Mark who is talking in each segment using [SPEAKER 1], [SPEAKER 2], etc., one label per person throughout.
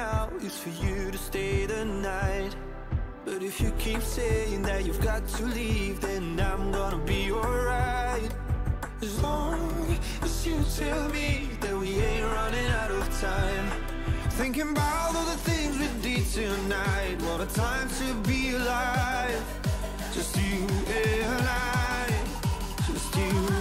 [SPEAKER 1] now is for you to stay the night. But if you keep saying that you've got to leave, then I'm gonna be alright. As long as you tell me that we ain't running out of time. Thinking about all the things we did tonight. What a time to be alive. Just you and I. Just you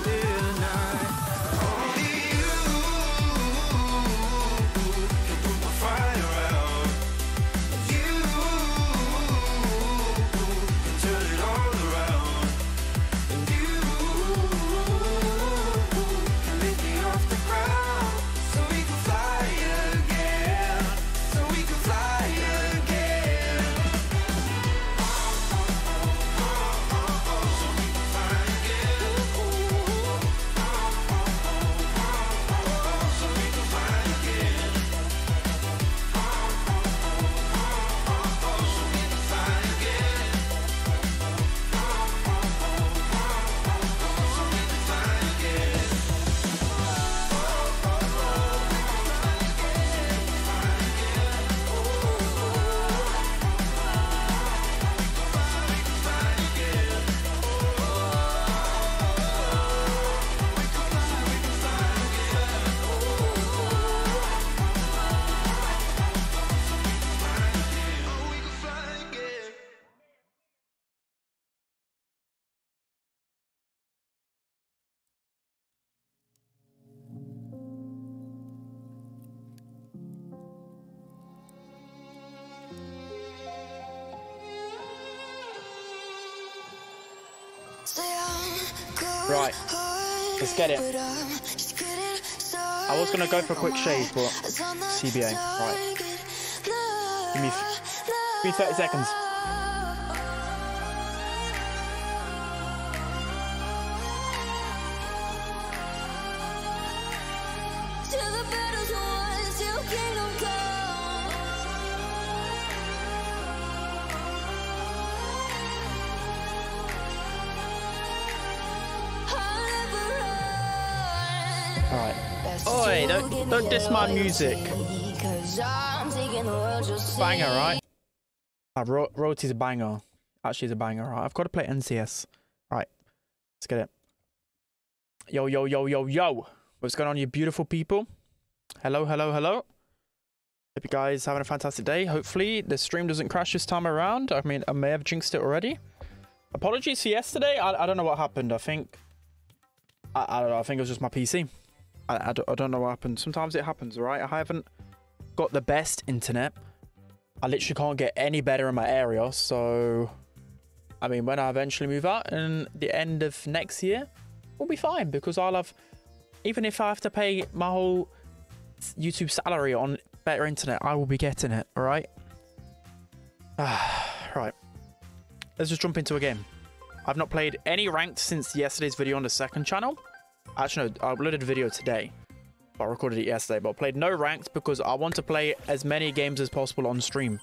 [SPEAKER 2] get it. I was gonna go for a quick shave, but CBA. Right, give me, give me 30 seconds. Don't don't diss my music. Banger, right? Uh, ro- royalty's a banger. Actually, it's a banger. Right, I've got to play NCS. Right, let's get it. Yo, yo, yo, yo, yo. What's going on, you beautiful people? Hello, hello, hello. Hope you guys having a fantastic day. Hopefully, the stream doesn't crash this time around. I mean, I may have jinxed it already. Apologies for yesterday. I, I don't know what happened. I think I, I don't know. I think it was just my PC. I, I, don't, I don't know what happened. Sometimes it happens, right? I haven't got the best internet. I literally can't get any better in my area. So, I mean, when I eventually move out in the end of next year, we'll be fine because I'll have, even if I have to pay my whole YouTube salary on better internet, I will be getting it, all right? right. Let's just jump into a game. I've not played any ranked since yesterday's video on the second channel. Actually, no, I uploaded a video today. I recorded it yesterday, but I played no ranked because I want to play as many games as possible on stream.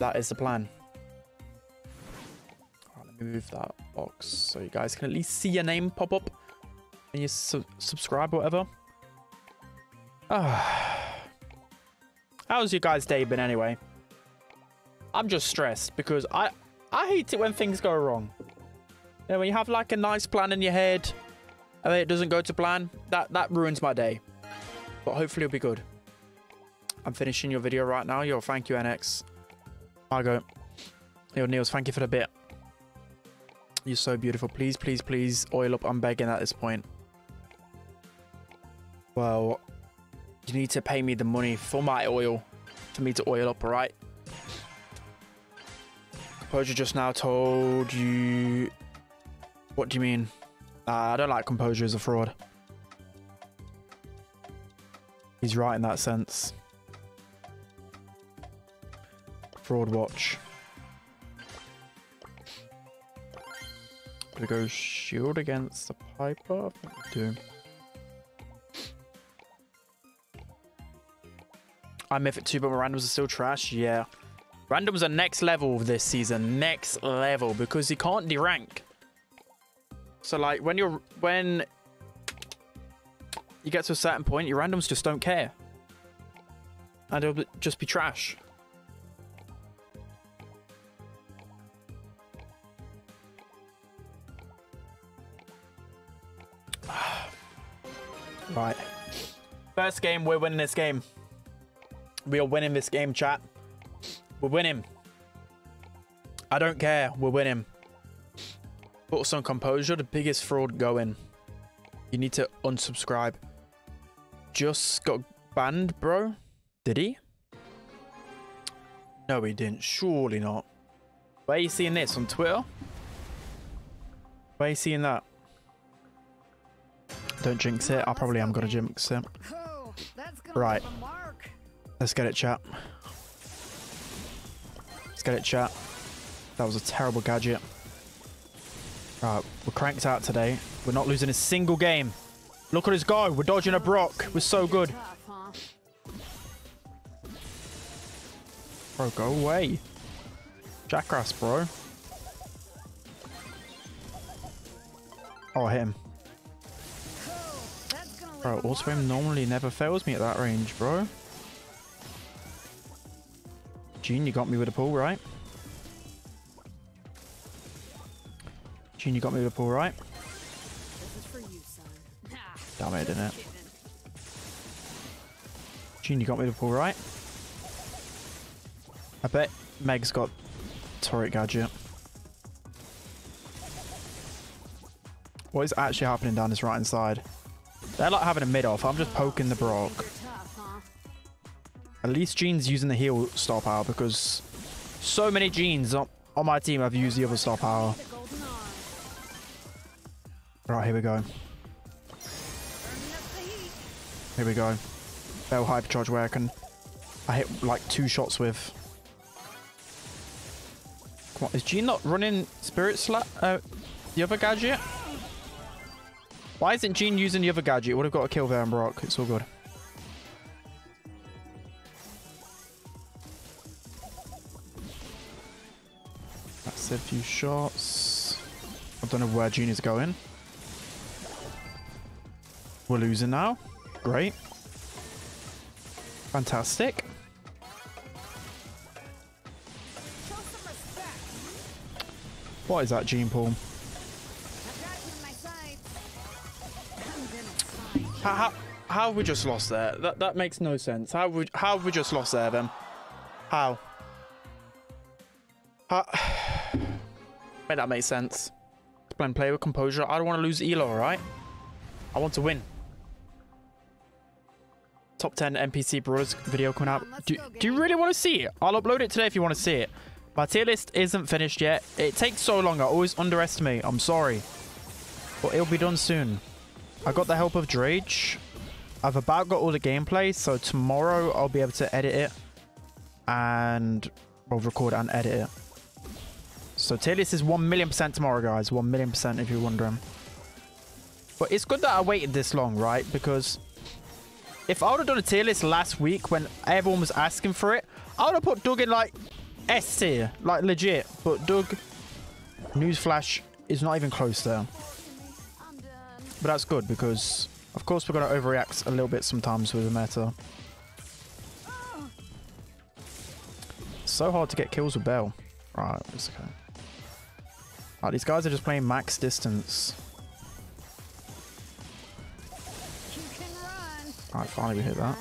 [SPEAKER 2] That is the plan. Alright, let me move that box so you guys can at least see your name pop up and you su subscribe or whatever. Ah. How's your guys' day been anyway? I'm just stressed because I I hate it when things go wrong. You know, when you have like a nice plan in your head and then it doesn't go to plan, that that ruins my day. But hopefully it'll be good. I'm finishing your video right now. Yo, thank you, NX. Margo. Yo, Niels, thank you for the bit. You're so beautiful. Please, please, please oil up. I'm begging at this point. Well, you need to pay me the money for my oil for me to oil up, alright? Composure just now told you... What do you mean? I don't like Composure as a fraud. He's right in that sense. Fraud watch. We go shield against the Piper? Do. I mythic too, but my randoms are still trash. Yeah. Randoms are next level this season. Next level. Because you can't derank. So like when you're when you get to a certain point, your randoms just don't care. And it'll just be trash. right. First game, we're winning this game. We are winning this game, chat. We're winning. I don't care. We're winning. Put some composure. The biggest fraud going. You need to unsubscribe. Just got banned, bro. Did he? No, he didn't. Surely not. Where are you seeing this? On Twitter? Where are you seeing that? Don't jinx it. I probably am going to jinx it. Right. Let's get it, chat. Let's get it, chat. That was a terrible gadget. Right, we're cranked out today. We're not losing a single game. Look at us go. We're dodging a Brock. We're so good. Bro, go away. Jackrass, bro. Oh, I hit him. Bro, auto aim normally never fails me at that range, bro. Gene, you got me with a pull, right? Gene, you got me pull, right? Damn it, didn't it? Gene, you got me pull, right? I bet Meg's got turret gadget. What is actually happening down this right hand side? They're like having a mid off. I'm just poking the Brock. At least Gene's using the heal star power because so many Genes on, on my team have used the other star power. Right, here we go. Here we go. Belle hyper charge where I can I hit like two shots with. Come on, is Gene not running Spirit Slap? Uh, the other gadget? Why isn't Gene using the other gadget? Would have got a kill there on Brock. It's all good. That's a few shots. I don't know where Gene is going. We're losing now. Great. Fantastic. What is that gene pool? How, how, how have we just lost there? That that makes no sense. How we, how we just lost there then? How? How? Make that make sense. Explain play with composure. I don't want to lose Elo, alright? I want to win. Top 10 NPC Bros video coming out. Do, do you really want to see it? I'll upload it today if you want to see it. My tier list isn't finished yet. It takes so long. I always underestimate. I'm sorry. But it'll be done soon. I got the help of Drage. I've about got all the gameplay. So tomorrow I'll be able to edit it. And we'll record and edit it. So tier list is 1 million percent tomorrow, guys. 1 million percent if you're wondering. But it's good that I waited this long, right? Because if I would have done a tier list last week when everyone was asking for it, I would have put Doug in like S tier, like legit. But Doug, Newsflash is not even close there. But that's good because, of course, we're going to overreact a little bit sometimes with the meta. so hard to get kills with Belle. Right, it's okay. Right, these guys are just playing max distance. Alright, finally we hit that.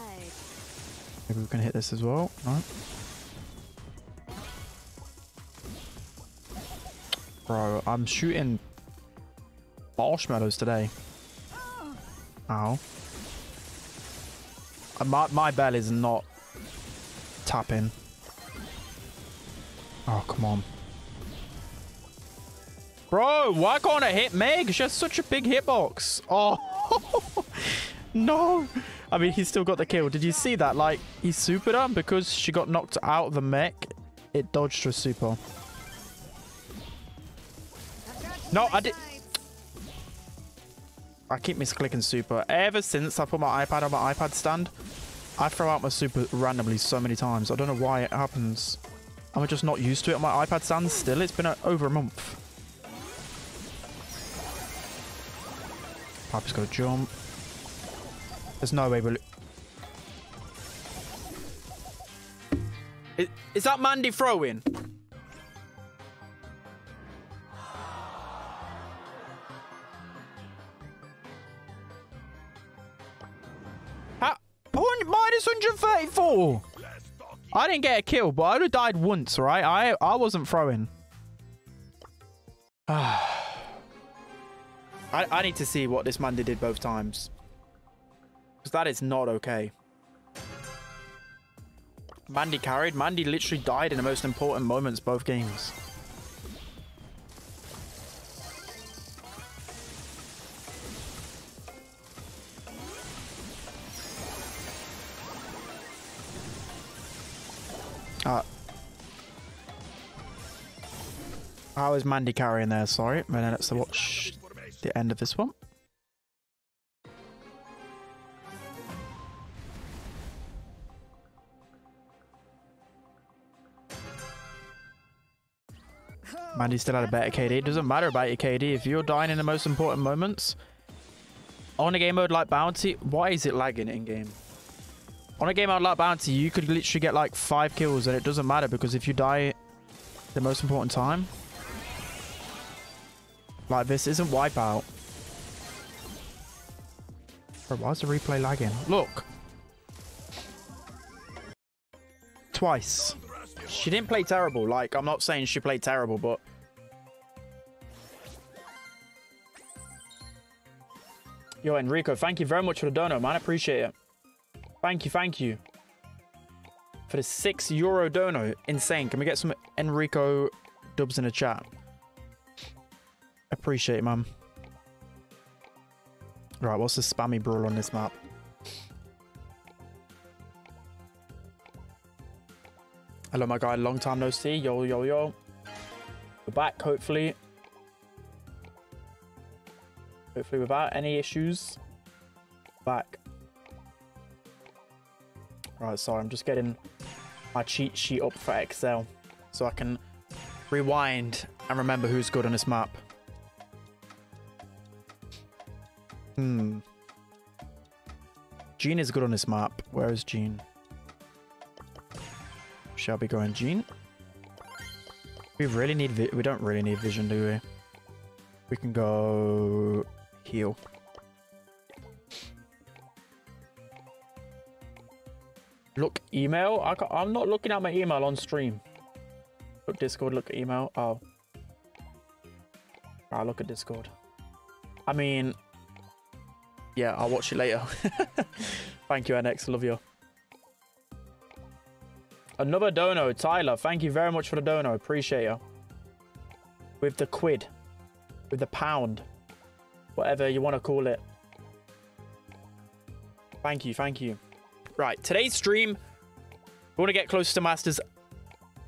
[SPEAKER 2] Maybe we can hit this as well. No. Bro, I'm shooting marshmallows today. Ow. Uh, my, my Belle is not tapping. Oh, come on. Bro, why can't I hit Meg? She has such a big hitbox. Oh, no. I mean, he's still got the kill. Did you see that? Like, he supered her because she got knocked out of the mech. It dodged her super. No, I did. I keep misclicking super. Ever since I put my iPad on my iPad stand, I throw out my super randomly so many times. I don't know why it happens. I'm just not used to it on my iPad stand still. It's been a, over a month. Piper's got to jump. There's no way we'll... Is, is that Mandy throwing? Minus 134! I didn't get a kill, but I would have died once, right? I I wasn't throwing. I, I need to see what this Mandy did both times. Because that is not okay. Mandy carried. Mandy literally died in the most important moments both games. Uh, how is Mandy carrying there? Sorry. And then let's watch the end of this one. Mandy still had a better KD. It doesn't matter about your KD. If you're dying in the most important moments, on a game mode like Bounty, why is it lagging in-game? On a game mode like Bounty, you could literally get like five kills and it doesn't matter because if you die the most important time, like this isn't Wipeout. Bro, why is the replay lagging? Look. Twice. She didn't play terrible. Like, I'm not saying she played terrible, but... Yo, Enrico, thank you very much for the dono, man. I appreciate it. Thank you, thank you. For the six euro dono. Insane. Can we get some Enrico dubs in the chat? Appreciate it, man. Right, what's the spammy brawl on this map? Hello, my guy. Long time no see. Yo, yo, yo. We're back, hopefully. Hopefully without any issues. Back. Right, sorry, I'm just getting my cheat sheet up for Excel so I can rewind and remember who's good on this map. Hmm. Gene is good on this map. Where is Gene? Shall we go in Gene? We really need we don't really need vision, do we? We can go heal. Look email? I am not looking at my email on stream. Look Discord, look email. Oh. I'll look at Discord. I mean, yeah, I'll watch it later. Thank you, NX. Love you. Another dono, Tyler. Thank you very much for the dono. Appreciate you. With the quid. With the pound. Whatever you want to call it. Thank you, thank you. Right, today's stream, we want to get close to Masters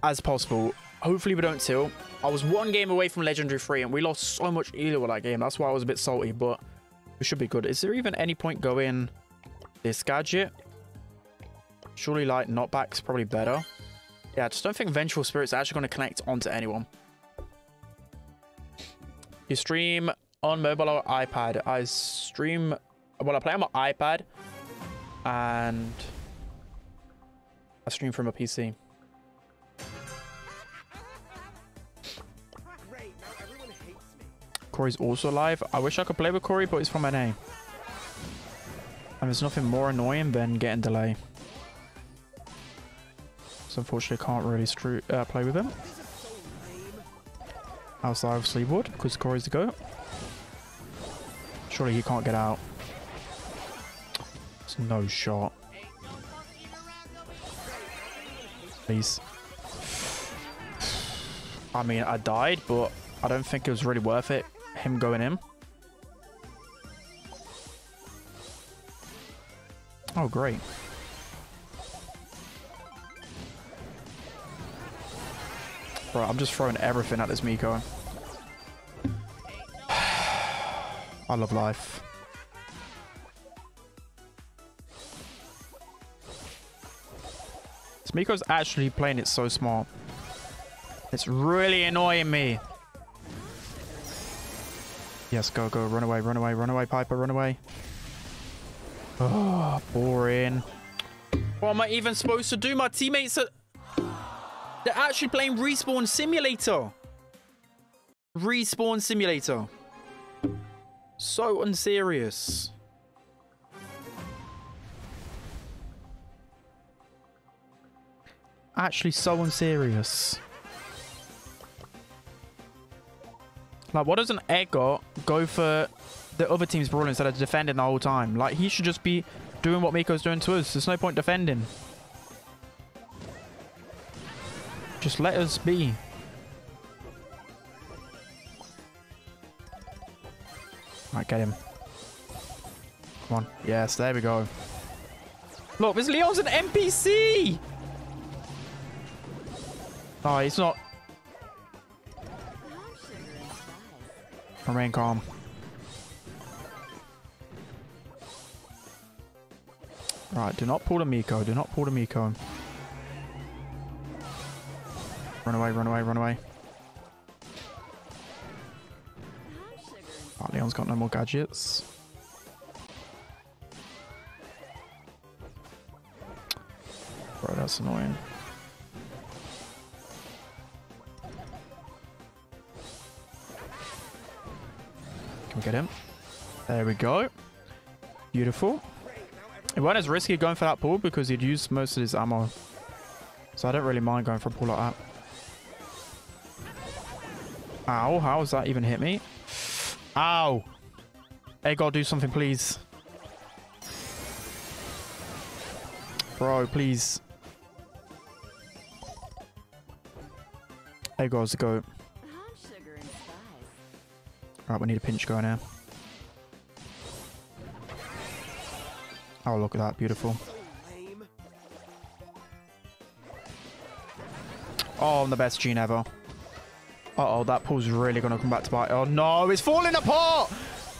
[SPEAKER 2] as possible. Hopefully we don't till. I was one game away from Legendary 3 and we lost so much elo with that game. That's why I was a bit salty, but we should be good. Is there even any point going this gadget? Surely like knockback's probably better. Yeah, I just don't think Vengeful Spirit's actually going to connect onto anyone. You stream on mobile or iPad? I stream, well, I play on my iPad and I stream from a PC. Corey's also live. I wish I could play with Corey, but he's from NA. And there's nothing more annoying than getting delay. Unfortunately, can't really uh, play with him. Outside of Sleepwood, because Corey's the goat. Surely he can't get out. It's no shot. Please. I mean, I died, but I don't think it was really worth it him going in. Oh, great. Bro, I'm just throwing everything at this Mico. I love life. This Mico's actually playing it so smart. It's really annoying me. Yes, go, go. Run away, run away, run away, Piper, run away. Oh, boring. What am I even supposed to do? My teammates are... They're actually playing Respawn Simulator. Respawn Simulator. So unserious. Actually so unserious. Like, what does an Edgar go for the other team's brawl instead of defending the whole time? Like, he should just be doing what Mico's doing to us. There's no point defending. Just let us be. Right, get him. Come on. Yes, there we go. Look, this Leon's an NPC! Oh, he's not Remain calm. Right, do not pull the Mico. Do not pull the Mico. Run away, run away, run away. Oh, Leon's got no more gadgets. Bro, that's annoying. Can we get him? There we go. Beautiful. It wasn't as risky going for that pull because he'd used most of his ammo. So I don't really mind going for a pull like that. Ow, how has that even hit me? Ow! Hey, God, do something, please. Bro, please. Hey, guys, goat. Right, we need a pinch going here. Oh, look at that. Beautiful. Oh, I'm the best Gene ever. Uh-oh, that pull's really going to come back to bite. Oh, no. It's falling apart.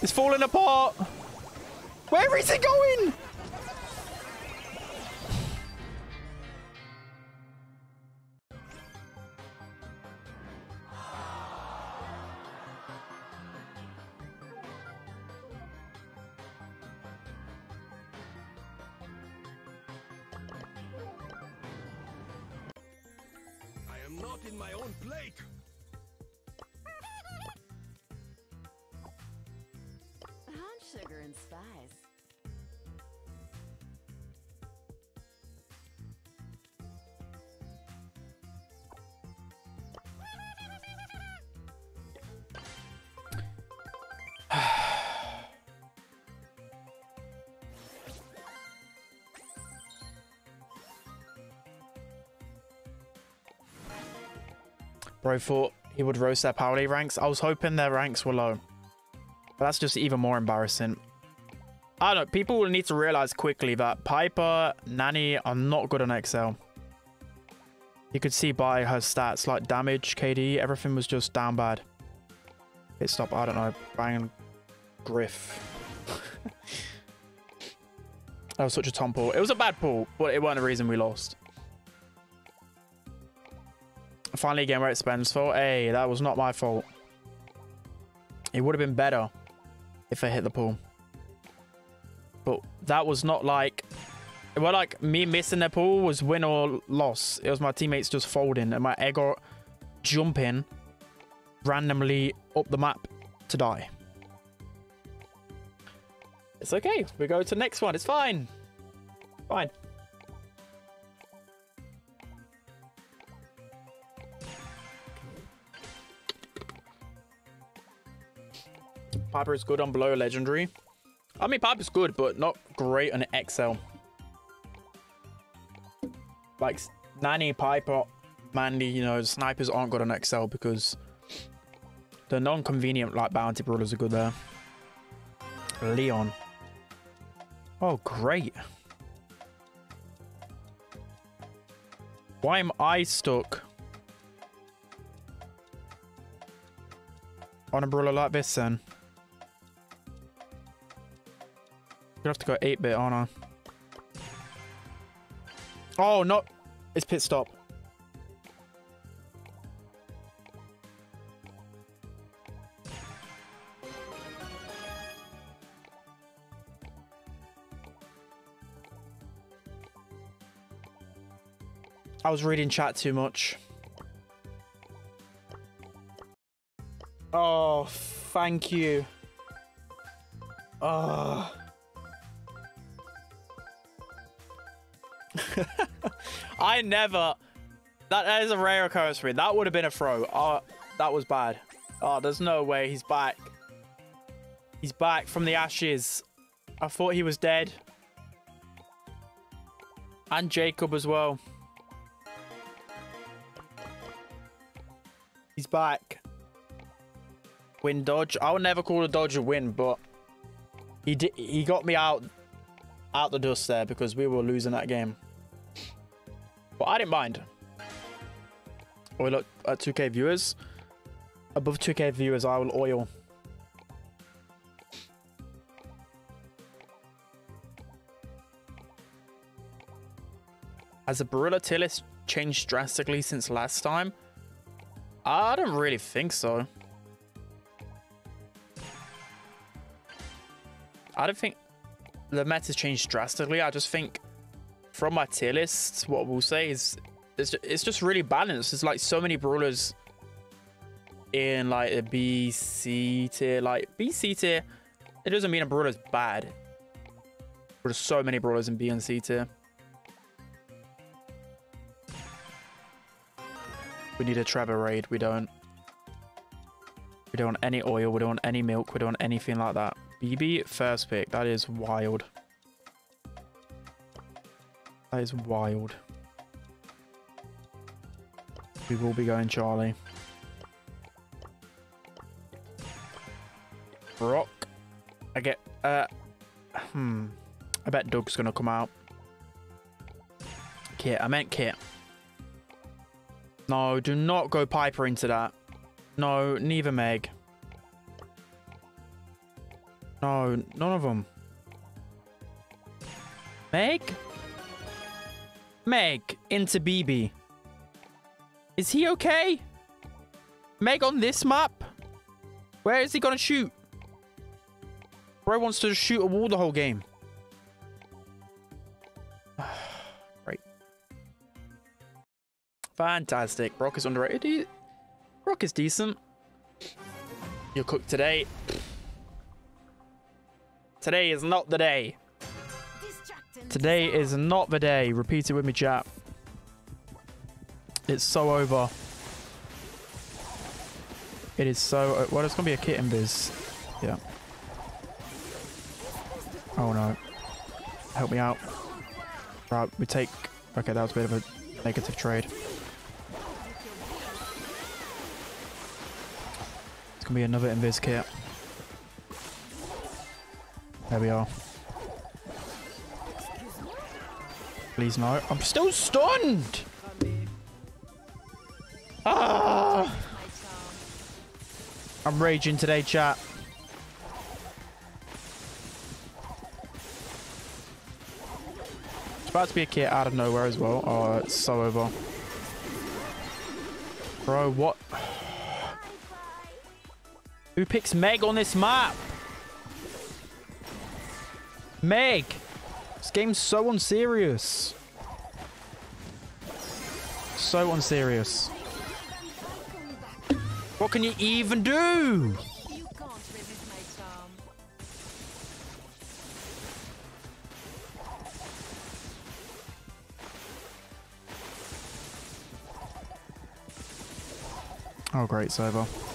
[SPEAKER 2] It's falling apart. Where is it going? Bro thought he would roast their power league ranks. I was hoping their ranks were low. But that's just even more embarrassing. I don't know. People will need to realize quickly that Piper, Nani are not good on Excel. You could see by her stats, like damage, KD, everything was just down bad. Hit stop, I don't know. Bang Griff. that was such a tom pull. It was a bad pull, but it wasn't the reason we lost. Finally again where it's Ben's fault. Hey, that was not my fault. It would have been better if I hit the pool. But that was not like... Well, like, me missing the pool was win or loss. It was my teammates just folding and my Edgar jumping randomly up the map to die. It's okay. We go to the next one. It's fine. Fine. Piper is good on below legendary. I mean, Piper's good, but not great on XL. Like, Nani, Piper, Mandy, you know, snipers aren't good on XL because the non-convenient, like, bounty brawlers are good there. Leon. Oh, great. Why am I stuck? On a brawler like this, then? Gonna have to go 8-bit, aren't I? Oh, no. It's pit stop. I was reading chat too much. Oh, thank you. Oh. I never. That, is a rare occurrence for me. That would have been a throw. Oh, that was bad. Oh, there's no way he's back. He's back from the ashes. I thought he was dead. And Jacob as well. He's back. Win dodge. I would never call a dodge a win, but he did. He got me out, out the dust there because we were losing that game. But I didn't mind. Oh, look at 2k viewers. Above 2k viewers, I will oil. Has the Barilla tier list changed drastically since last time? I don't really think so. I don't think the meta's changed drastically. I just think from my tier list, what we'll say is it's, it's just really balanced. There's like so many brawlers in like a B, C tier. Like B, C tier, it doesn't mean a brawler's bad. There's so many brawlers in B and C tier. We need a Trevor raid. We don't. We don't want any oil. We don't want any milk. We don't want anything like that. Bibi first pick. That is wild. That is wild. We will be going Charlie. Brock. I get... Uh, hmm. I bet Doug's going to come out. Kit. I meant Kit. No, do not go Piper into that. No, neither Meg. No, none of them. Meg? Meg into Bibi. Is he okay? Meg on this map? Where is he gonna shoot? Bro wants to shoot a wall the whole game. Great. Fantastic. Brock is underrated. Brock is decent. You're cooked today. Today is not the day. Today is not the day. Repeat it with me, chat. It's so over. It is so... Uh, well, it's going to be a kit biz. Yeah. Oh, no. Help me out. Right, we take... Okay, that was a bit of a negative trade. It's going to be another invis kit. There we are. Please no. I'm still stunned! Ah! I'm raging today, chat. It's about to be a kit out of nowhere as well. Oh, it's so over. Bro, what? Who picks Meg on this map? Meg! This game's so unserious. So unserious. What can you even do? Oh, great, Sova.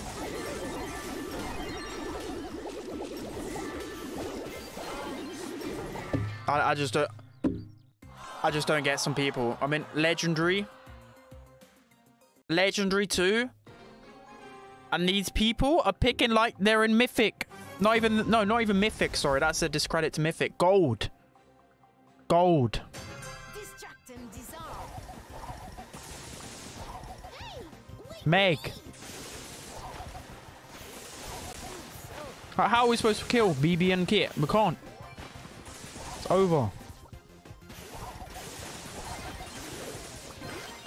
[SPEAKER 2] I, I just don't... I just don't get some people. I mean, Legendary. Legendary too. And these people are picking like they're in Mythic. Not even... No, not even Mythic. Sorry, that's a discredit to Mythic. Gold. Gold. Meg. How how are we supposed to kill Bibi and Kit? We can't. It's over.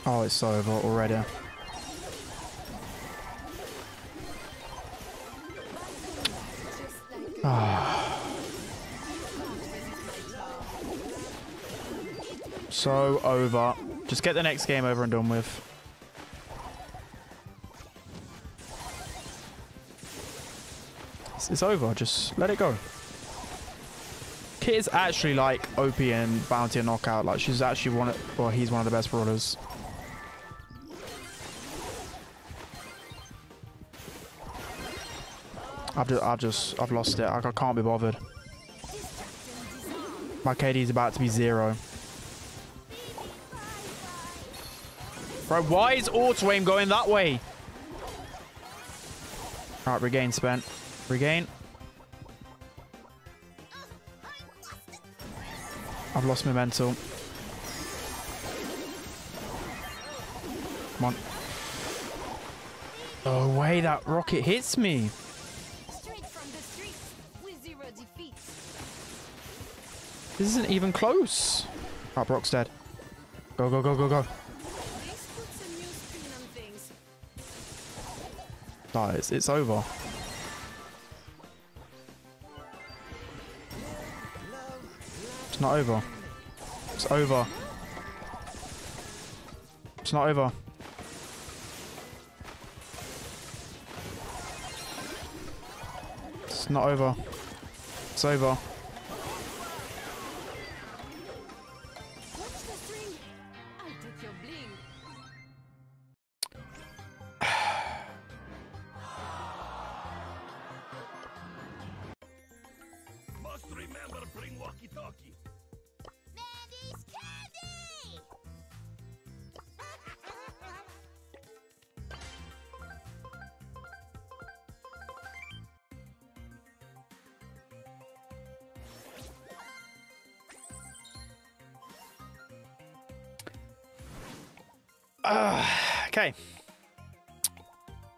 [SPEAKER 2] Oh, it's over already. So over. Just get the next game over and done with. It's over. Just let it go. Kit is actually like OP and Bounty and Knockout. Like she's actually one of, well, he's one of the best brawlers. I've just, I've just, I've lost it. I, can't be bothered. My KD is about to be zero. Bro, why is auto aim going that way? Alright, regain spent. Regain. I've lost my mental. Come on. Oh, way that rocket hits me.
[SPEAKER 3] straight from the streets with zero defeats.
[SPEAKER 2] This isn't even close. Oh, Brock's dead. Go, go, go, go, go.
[SPEAKER 3] This puts a new spin on things.
[SPEAKER 2] No, it's, it's over. Not over. It's over. It's not over. It's not over. It's over.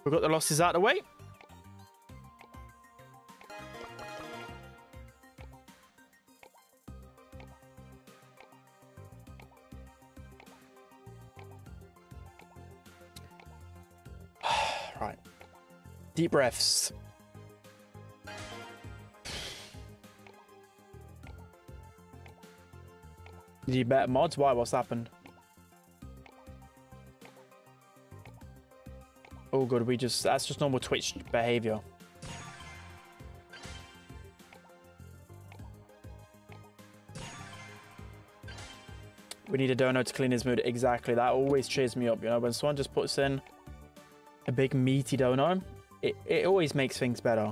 [SPEAKER 2] We've got the losses out of the way. right. Deep breaths. You need better mods? Why? What's happened? Oh, good. We just that's just normal Twitch behavior. We need a dono to clean his mood. Exactly. That always cheers me up. You know, when someone just puts in a big meaty dono, it, it always makes things better.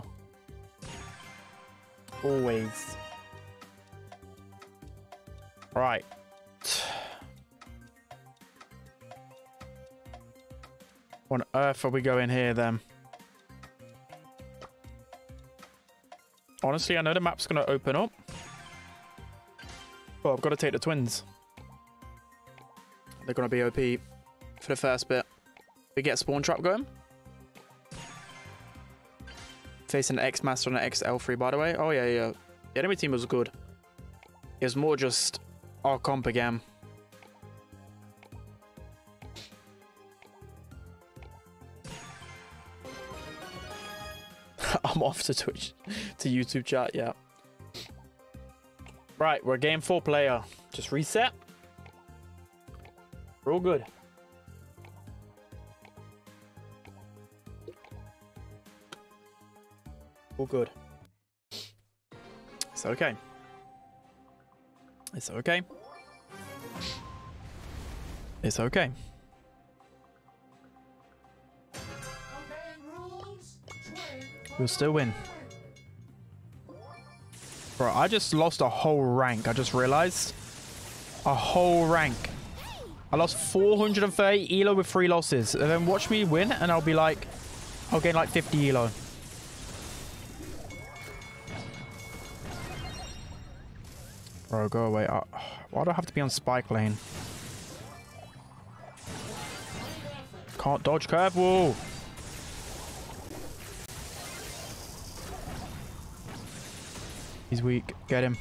[SPEAKER 2] Always. Right. What on earth are we going here then? Honestly, I know the map's going to open up. But I've got to take the twins. They're going to be OP for the first bit. We get spawn trap going. Facing an X-Master and an XL3, by the way. Oh, yeah, yeah. The enemy team was good. It was more just our comp again. Off to Twitch, to YouTube chat. Yeah. Right, we're game four player. Just reset. We're all good. All good. It's okay. It's okay. It's okay. We'll still win. Bro, I just lost a whole rank. I just realized. A whole rank. I lost 430 elo with three losses. And then watch me win and I'll be like, I'll gain like 50 elo. Bro, go away. Uh, why do I have to be on spike lane? Can't dodge curve. Whoa. He's weak. Get him.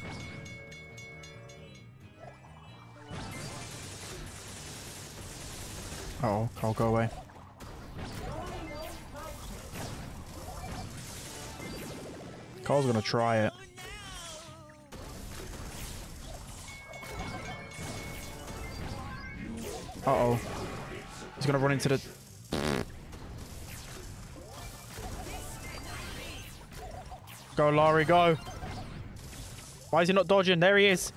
[SPEAKER 2] Uh oh, I'll go away. Carl's gonna try it. Uh oh. He's gonna run into the. Go, Lawrie, go. Why is he not dodging? There he is.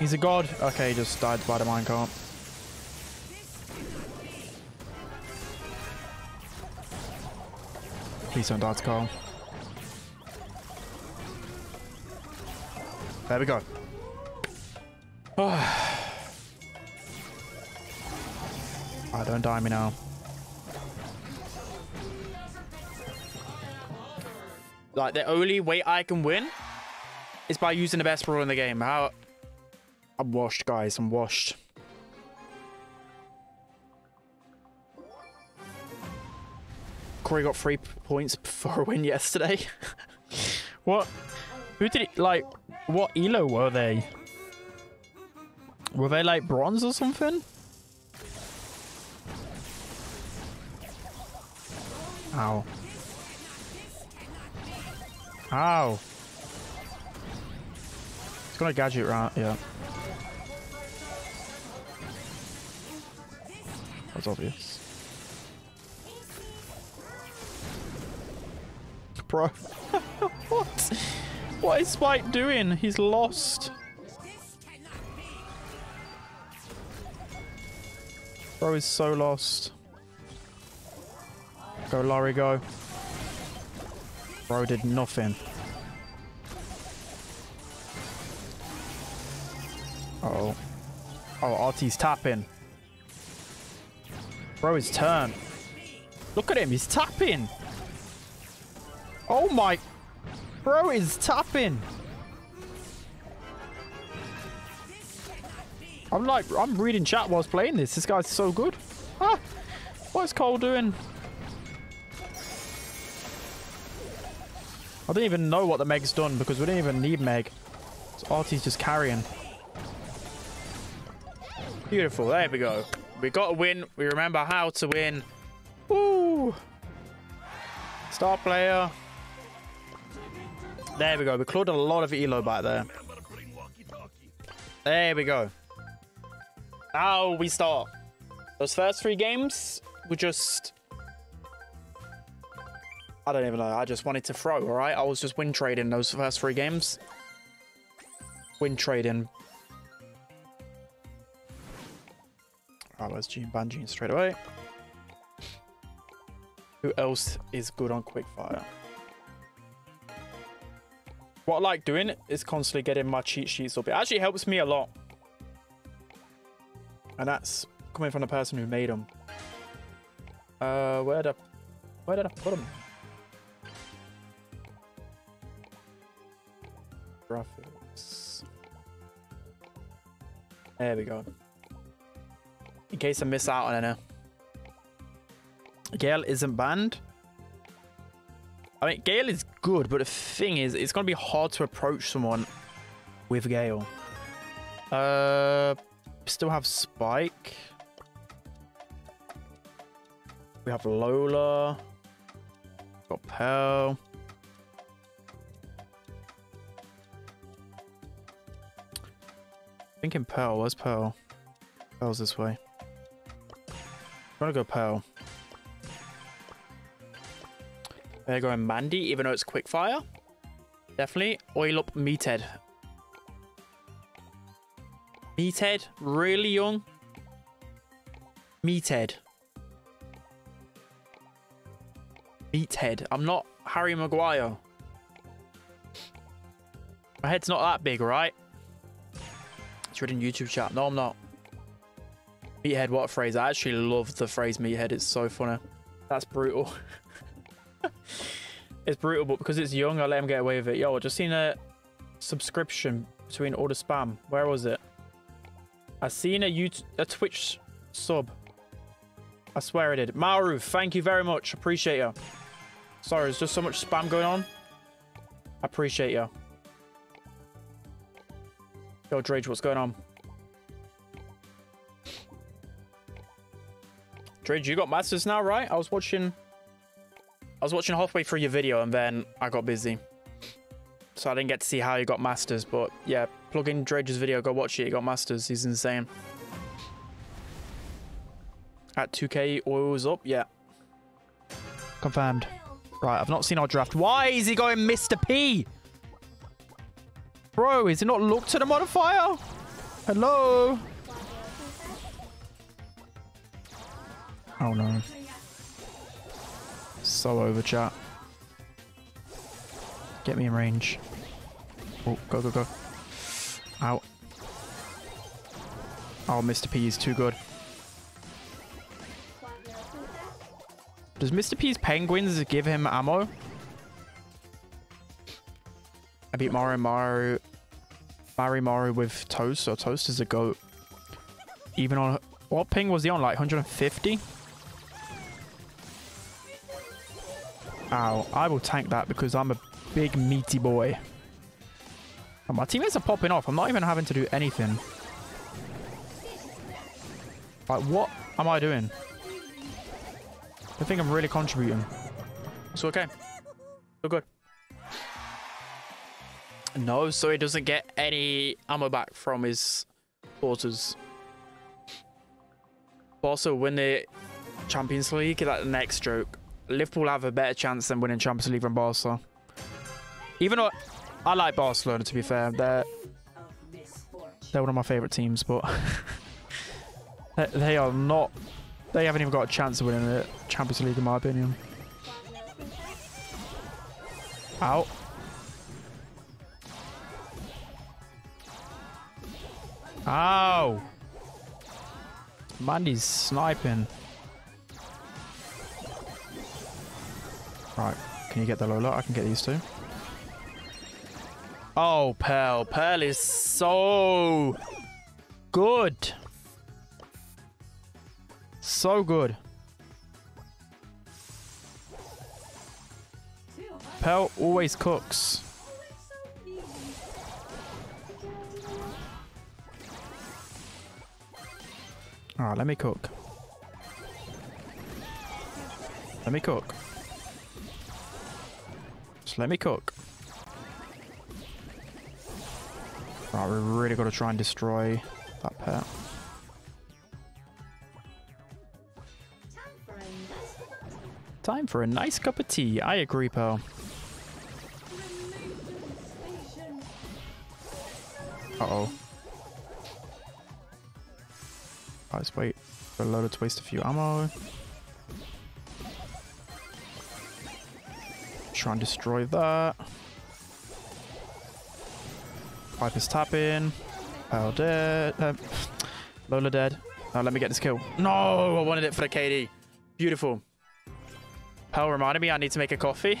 [SPEAKER 2] He's a god. Okay, he just died by the minecart. Please don't die to Carl. There we go. I don't die me now. Like, the only way I can win is by using the best brawler in the game. How... I'm washed, guys. I'm washed. Corey got three points for a win yesterday. what? Who did it, like, what elo were they? Were they like bronze or something? Ow. Ow. It's gonna gadget right, yeah. That's obvious. Bro. what? What is Spike doing? He's lost. Bro is so lost. Go, Lawrie, go. Bro did nothing. Uh oh. Oh, RT's tapping. Bro, is turn. Look at him, he's tapping. Oh my... Bro is tapping. I'm like, I'm reading chat whilst playing this. This guy's so good. Ah, what is Cole doing? I didn't even know what the Meg's done because we didn't even need Meg. So RT's just carrying. Beautiful. There we go. We got a win. We remember how to win. Woo! Star player. There we go. We clawed a lot of elo back there. There we go. Now we start. Those first three games were just... I don't even know. I just wanted to throw, all right? I was just win trading those first three games. Win trading. Oh, where's Gene? Ban Gene straight away. Who else is good on quickfire? What I like doing is constantly getting my cheat sheets up. It actually helps me a lot. And that's coming from the person who made them. Uh, where I, where did I put them? Graphics. There we go. In case I miss out on any. Gale isn't banned. I mean, Gale is good, but the thing is, it's going to be hard to approach someone with Gale. Uh, still have Spike. We have Lola. Got Pearl. Thinking Pearl. Where's Pearl? Pearl's this way. I'm gonna go Pearl. They're going Mandy, even though it's quickfire. Definitely. Oil up Meathead. Meathead, really young. Meathead. Meathead. I'm not Harry Maguire. My head's not that big, right? It's written YouTube chat. No, I'm not. Meathead, what a phrase. I actually love the phrase meathead. It's so funny. That's brutal. it's brutal, but because it's young, I let him get away with it. Yo, I just seen a subscription between all the spam. Where was it? I seen a a Twitch sub. I swear I did. Maru, thank you very much. Appreciate you. Sorry, there's just so much spam going on. I appreciate you. Yo, Drage, what's going on? Drage, you got masters now, right? I was watching... I was watching halfway through your video and then I got busy. So I didn't get to see how you got masters, but yeah, plug in Drage's video, go watch it, he got masters, he's insane. At 2k, oil's up, yeah. Confirmed. Right, I've not seen our draft. Why is he going Mr. P? Bro, is he not looked to the modifier? Hello? Oh no. So over chat. Get me in range. Oh, go, go, go. Out. Oh, Mr. P is too good. Does Mr. P's penguins give him ammo? I beat Mario Mario Mario Mario with Toast, so Toast is a goat. Even on what ping was he on? Like 150? Ow, I will tank that because I'm a big meaty boy. My teammates are popping off. I'm not even having to do anything. Like, what am I doing? I think I'm really contributing. It's okay. So good. No, so he doesn't get any ammo back from his quarters. Also, win the Champions League, that the next stroke. Liverpool have a better chance than winning Champions League than Barca. Even though I like Barcelona, to be fair, they're they're one of my favorite teams, but they, they are not. They haven't even got a chance of winning the Champions League, in my opinion. Out. Ow! Mandy's sniping. Right, can you get the Lola? I can get these two. Oh, Pearl. Pearl is so good. So good. Pearl always cooks. Alright, let me cook. Let me cook. Just let me cook. Right, we really got to try and destroy that pet. Time for a nice cup of tea. I agree, Pearl. Uh-oh. Let's wait for a loader to waste a few ammo. Try and destroy that. Viper's tapping. Pearl dead. Uh, Lola dead. Now let me get this kill. No, I wanted it for the KD. Beautiful. Pearl reminded me I need to make a coffee.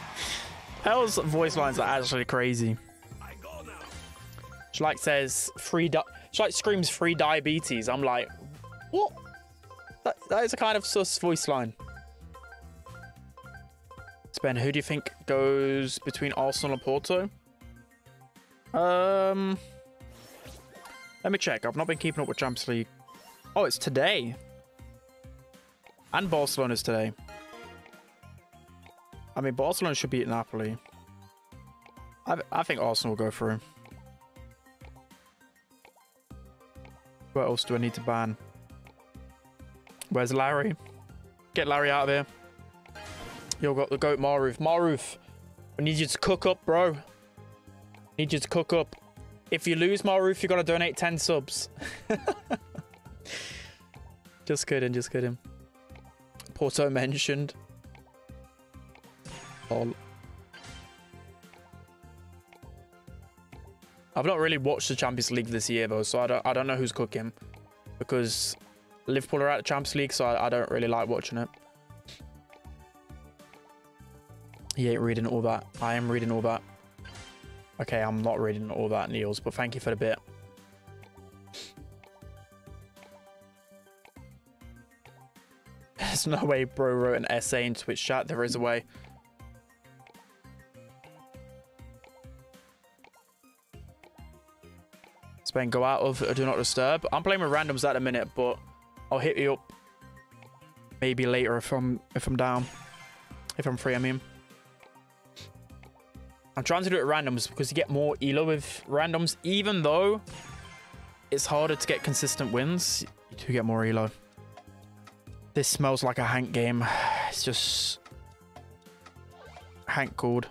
[SPEAKER 2] Pearl's voice lines are actually crazy. She like says free. Di- she like screams free diabetes. I'm like, what? That, that is a kind of sus voice line. Ben, who do you think goes between Arsenal and Porto? Um, let me check. I've not been keeping up with Champions League. Oh, it's today. And Barcelona's today. I mean, Barcelona should beat Napoli. I, I think Arsenal will go through. What else do I need to ban? Where's Larry? Get Larry out of here. Yo, got the goat Maruf. Maruf, I need you to cook up, bro. I Need you to cook up. If you lose Maruf, you gotta donate 10 subs. just kidding, just kidding. Porto mentioned. Lol. I've not really watched the Champions League this year though, so I don't I don't know who's cooking because Liverpool are at the Champions League, so I, I don't really like watching it. He ain't reading all that. I am reading all that. Okay, I'm not reading all that, Niels, but thank you for the bit. There's no way bro wrote an essay in Twitch chat. There is a way. Spain, go out of uh, Do Not Disturb. I'm playing with randoms at the minute, but I'll hit you up maybe later if I'm if I'm down. If I'm free, I mean. I'm trying to do it randoms because you get more elo with randoms, even though it's harder to get consistent wins. You do get more elo. This smells like a Hank game. It's just Hank called.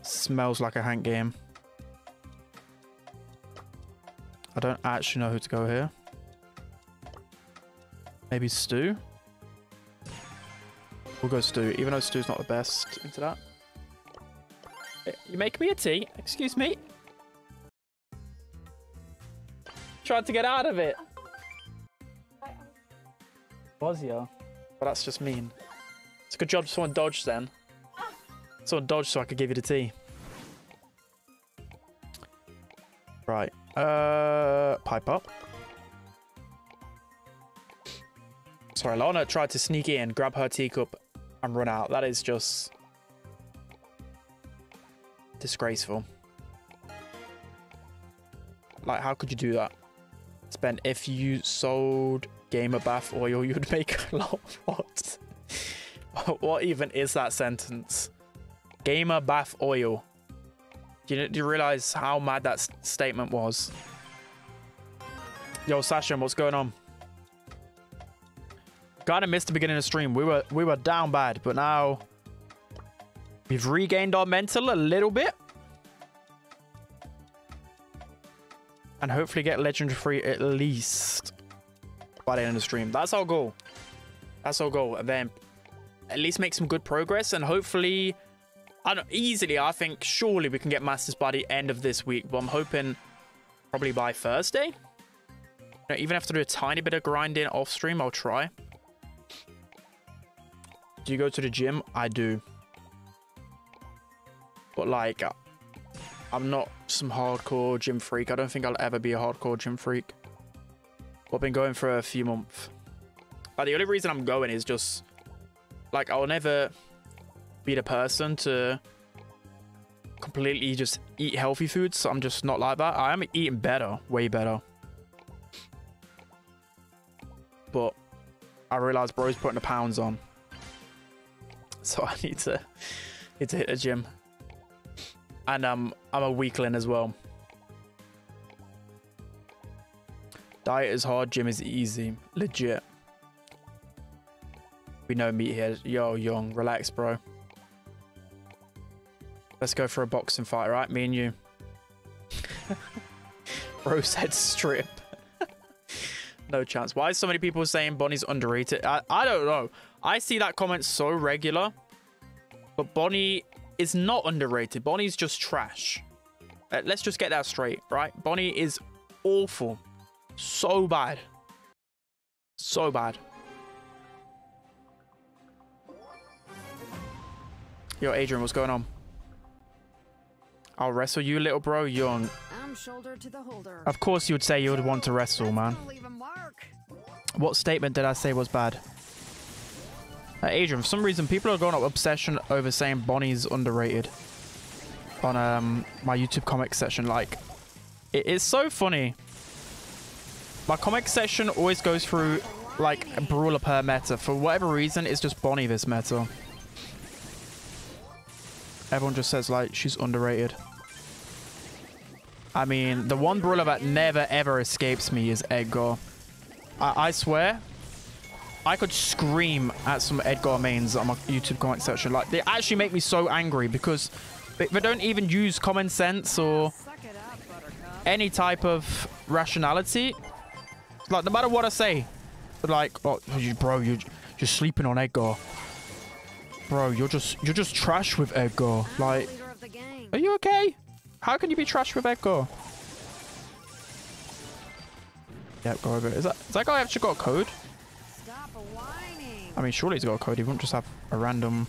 [SPEAKER 2] Smells like a Hank game. I don't actually know who to go here. Maybe Stu? We'll go Stu, even though Stu's not the best into that. Eh, You make me a tea? Excuse me? Tried to get out of it. Was ya? But that's just mean. It's a good job someone dodged then. Someone dodged so I could give you the tea. Right. Uh, pipe up. Sorry, Lana tried to sneak in, grab her teacup, and run out. That is just disgraceful. Like, how could you do that? Spend if you sold gamer bath oil, you'd make a lot. What? what even is that sentence? Gamer bath oil. Do you, do you realize how mad that statement was? Yo, Sasha, what's going on? Kind of missed the beginning of the stream. We were we were down bad, but now we've regained our mental a little bit, and hopefully get legendary free at least by the end of the stream. That's our goal. That's our goal, and then at least make some good progress, and hopefully, I don't easily. I think surely we can get masters by the end of this week, but I'm hoping probably by Thursday. Even have to do a tiny bit of grinding off stream. I'll try. Do you go to the gym? I do. But like, uh, I'm not some hardcore gym freak. I don't think I'll ever be a hardcore gym freak. But I've been going for a few months. But the only reason I'm going is just like I'll never be the person to completely just eat healthy foods. So I'm just not like that. I am eating better, way better. But I realize bro's putting the pounds on. So I need to need to hit the gym. And um I'm a weakling as well. Diet is hard, gym is easy. Legit. We know meat here. Yo, young, relax, bro. Let's go for a boxing fight, right? Me and you. bro said strip. no chance. Why is so many people saying Bonnie's underrated? I, I don't know. I see that comment so regular. But Bonnie is not underrated. Bonnie's just trash. Uh, Let's just get that straight, right? Bonnie is awful. So bad. So bad. Yo, Adrian, what's going on? I'll wrestle you, little bro. Young.
[SPEAKER 3] I'm shoulder to the holder.
[SPEAKER 2] Of course you would say you would want to wrestle, man.
[SPEAKER 3] Leave a mark.
[SPEAKER 2] What statement did I say was bad? Uh, Adrian, for some reason, people are going up obsession over saying Bonnie's underrated on um my YouTube comic section. Like, it is so funny. My comic section always goes through like a brawler per meta. For whatever reason, it's just Bonnie this meta. Everyone just says like she's underrated. I mean, the one brawler that never ever escapes me is Edgar. I, I swear, I could scream at some Edgar mains on my YouTube comment section. Like, they actually make me so angry because they, they don't even use common sense or
[SPEAKER 3] Suck it up, Buttercup.
[SPEAKER 2] any type of rationality. Like, no matter what I say, they're like, oh, you, bro, you, you're just sleeping on Edgar. Bro, you're just you're just trash with Edgar. Like,
[SPEAKER 3] the leader of the gang.
[SPEAKER 2] are you okay? How can you be trash with Edgar? Yep, go over. Is that, is that guy actually got a code?
[SPEAKER 3] Stop whining.
[SPEAKER 2] I mean, surely he's got a code. He won't just have a random...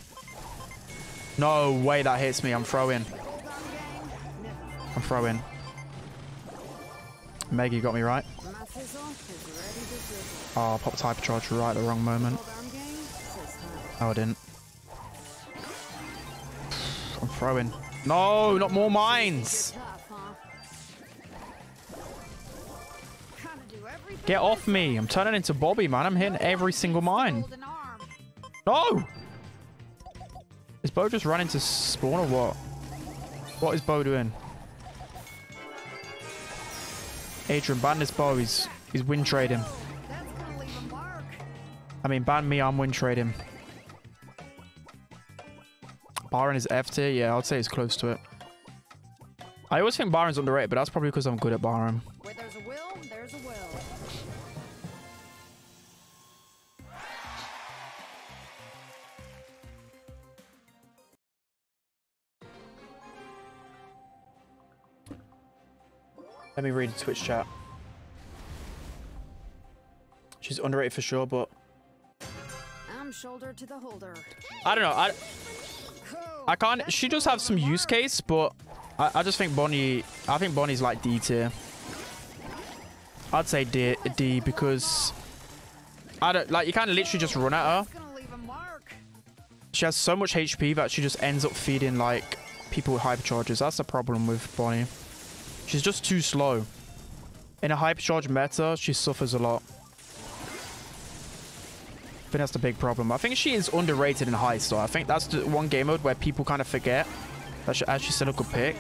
[SPEAKER 2] No way that hits me. I'm throwing.
[SPEAKER 3] Hold on, gang. Never.
[SPEAKER 2] I'm throwing. Meg, you got me right.
[SPEAKER 3] My fizzle is ready.
[SPEAKER 2] Oh, I popped hypercharge right at the wrong moment.
[SPEAKER 3] Hold on, gang. Says time.
[SPEAKER 2] No, I didn't. I'm throwing. No, not more mines. Get off me. I'm turning into Bobby, man. I'm hitting every single mine. No! Is Bo just running to spawn or what? What is Bo doing? Adrian, ban this Bo. He's, he's win trading. I mean, ban me, I'm win trading. Byron is F tier? Yeah, I'd say he's close to it. I always think Byron's underrated, but that's probably because I'm good at Byron.
[SPEAKER 3] Where there's a will, there's a will.
[SPEAKER 2] Let me read the Twitch chat. She's underrated for sure, but
[SPEAKER 3] I'm shoulder to the holder.
[SPEAKER 2] I don't know. I,
[SPEAKER 3] Cool.
[SPEAKER 2] I can't. She does have some use case, but I, I just think Bonnie. I think Bonnie's like D tier. I'd say D, D because I don't like. You can't literally just run at her. She has so much HP that she just ends up feeding like people with hypercharges. That's the problem with Bonnie. She's just too slow. In a hypercharge meta, she suffers a lot. That's the big problem. I think she is underrated in Heist, though. I think that's the one game mode where people kind of forget that she actually still a good pick.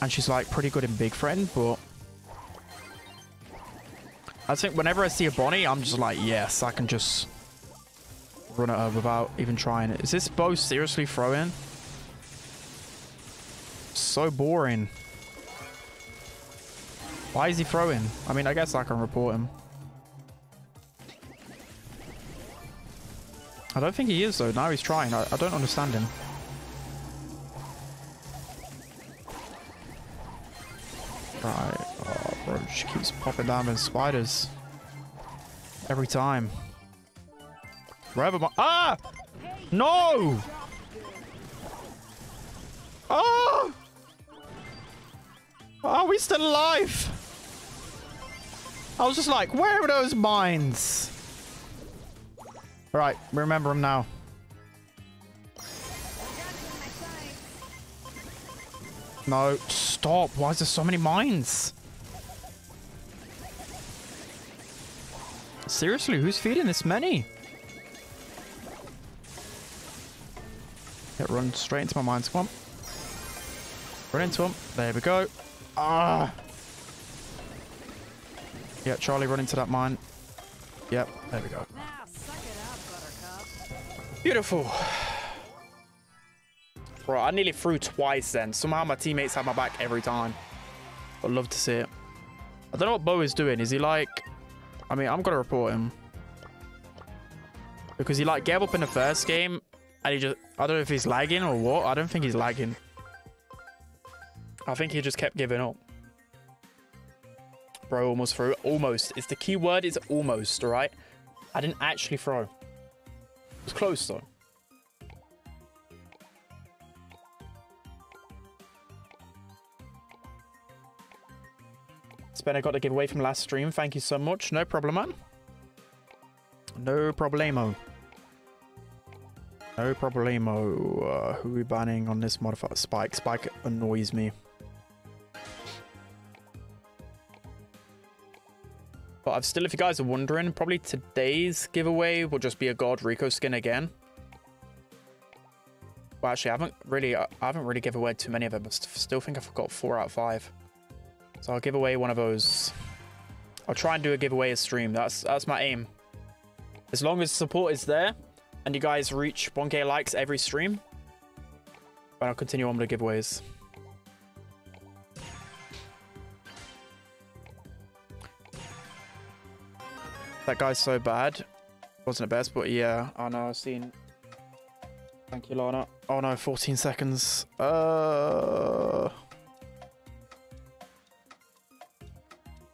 [SPEAKER 2] And she's like pretty good in Big Friend, but... I think whenever I see a Bonnie, I'm just like, yes, I can just run at her without even trying it. Is this Bo seriously throwing? So boring. Why is he throwing? I mean, I guess I can report him. I don't think he is, though. Now he's trying. I, I don't understand him. Right. Oh, bro, she keeps popping down in spiders. Every time. Wherever my- Ah! No! Oh! Are we still alive? I was just like, where are those mines? Right, remember him now. No, stop. Why is there so many mines? Seriously, who's feeding this many? Yeah, run straight into my mines. Come on. Run into him. There we go. Ah. Yeah, Charlie, run into that mine. Yep, there we go. Beautiful. Bro, I nearly threw twice then. Somehow my teammates have my back every time. I'd love to see it. I don't know what Bo is doing. Is he like... I mean, I'm going to report him. Because he like gave up in the first game. And he just... I don't know if he's lagging or what. I don't think he's lagging. I think he just kept giving up. Bro, almost threw. Almost. It's the key word is almost, alright? I didn't actually throw. It was close though. Spen, I got the giveaway from last stream. Thank you so much. No problem, man. No problemo. No problemo. Uh, who are we banning on this modifier? Spike. Spike annoys me. But I've still, if you guys are wondering, probably today's giveaway will just be a God Rico skin again. Well, actually, I haven't really, I haven't really given away too many of them. I still think I've got four out of five. So I'll give away one of those. I'll try and do a giveaway a stream. That's that's my aim. As long as support is there, and you guys reach 1k likes every stream, then I'll continue on with the giveaways. That guy's so bad. Wasn't the best, but yeah, I know. I've seen. Thank you, Lana. Oh no, 14 seconds. Uh.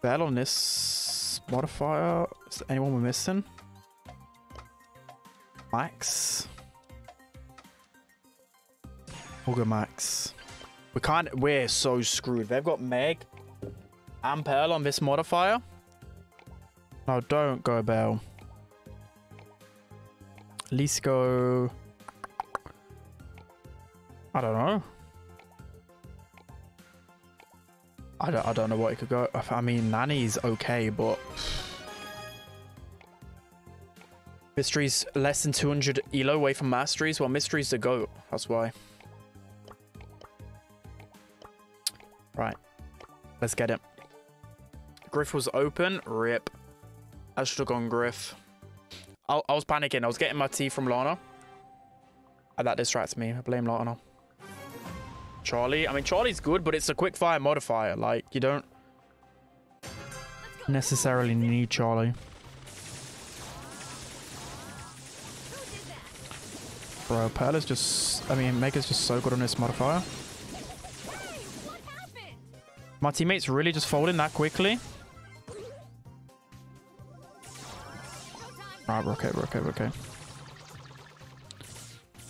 [SPEAKER 2] Belle on this modifier. Is there anyone we're missing? Max. We'll go Max. We can't. We're so screwed. They've got Meg and Pearl on this modifier. No, don't go Belle. At least go. I don't know. I don't, I don't know what it could go. I mean, Nani's okay, but. Mystery's less than 200 elo away from Masteries. Well, Mystery's the GOAT. That's why. Right. Let's get it. Griff was open. Rip. I should have gone Griff. I, I was panicking. I was getting my tea from Lana. And that distracts me. I blame Lana. Charlie. I mean, Charlie's good, but it's a quick fire modifier. Like, you don't necessarily need Charlie. Bro, Pearl is just... I mean, Mega's just so good on this modifier. My teammate's really just folding that quickly. We're okay, okay, okay.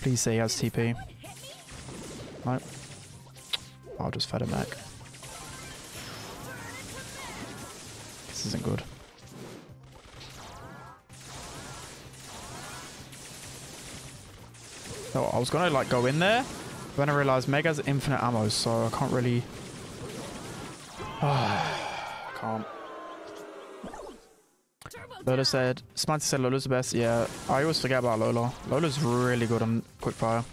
[SPEAKER 2] Please say he has TP. Nope. I'll just fed him back. This isn't good. So I was gonna like go in there, but then I realized Meg has infinite ammo, so I can't really. can't. Lola said, Smanty said Lola's the best. Yeah, I always forget about Lola. Lola's really good on quickfire.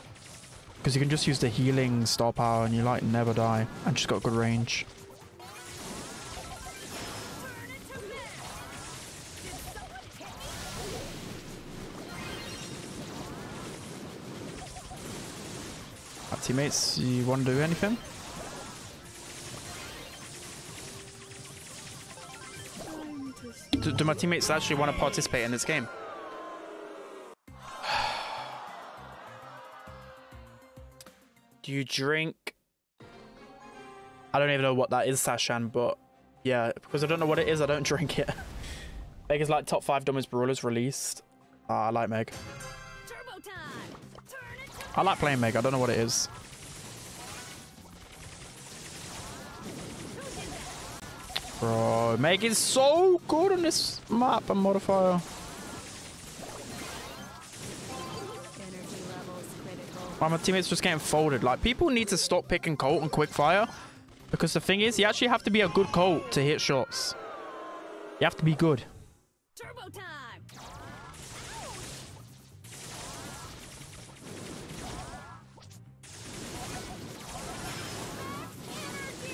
[SPEAKER 2] Because you can just use the healing star power and you like never die. And she's got good range. Right, teammates, you want to do anything? Do, do my teammates actually want to participate in this game? Do you drink? I don't even know what that is, Sashan, but yeah, because I don't know what it is, I don't drink it. Meg is like top five dumbest brawlers released. Ah, I like Meg.
[SPEAKER 3] Turbo time. Turn it
[SPEAKER 2] I like playing Meg. I don't know what it is. Bro, Meg is so good on this map and modifier. Why my teammates just getting folded. Like, people need to stop picking Colt and quickfire. Because the thing is, you actually have to be a good Colt to hit shots. You have to be good.
[SPEAKER 3] Turbo time.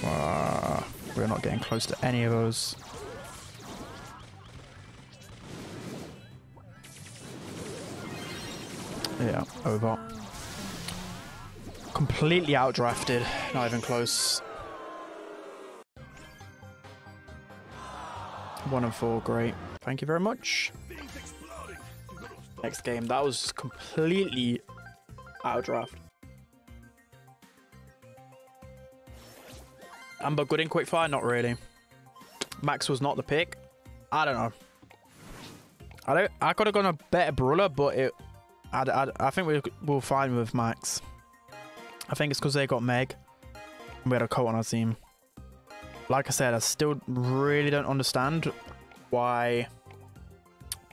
[SPEAKER 2] Uh, we're not getting close to any of those. Yeah, over. Completely outdrafted. Not even close. One and four, great. Thank you very much. Next game, that was completely outdraft. Amber good in quickfire? Not really. Max was not the pick. I don't know. I don't. I could have gone a better brawler, but it. I, I, I think we we're fine with Max. I think it's because they got Meg. We had a coat on our team. Like I said, I still really don't understand why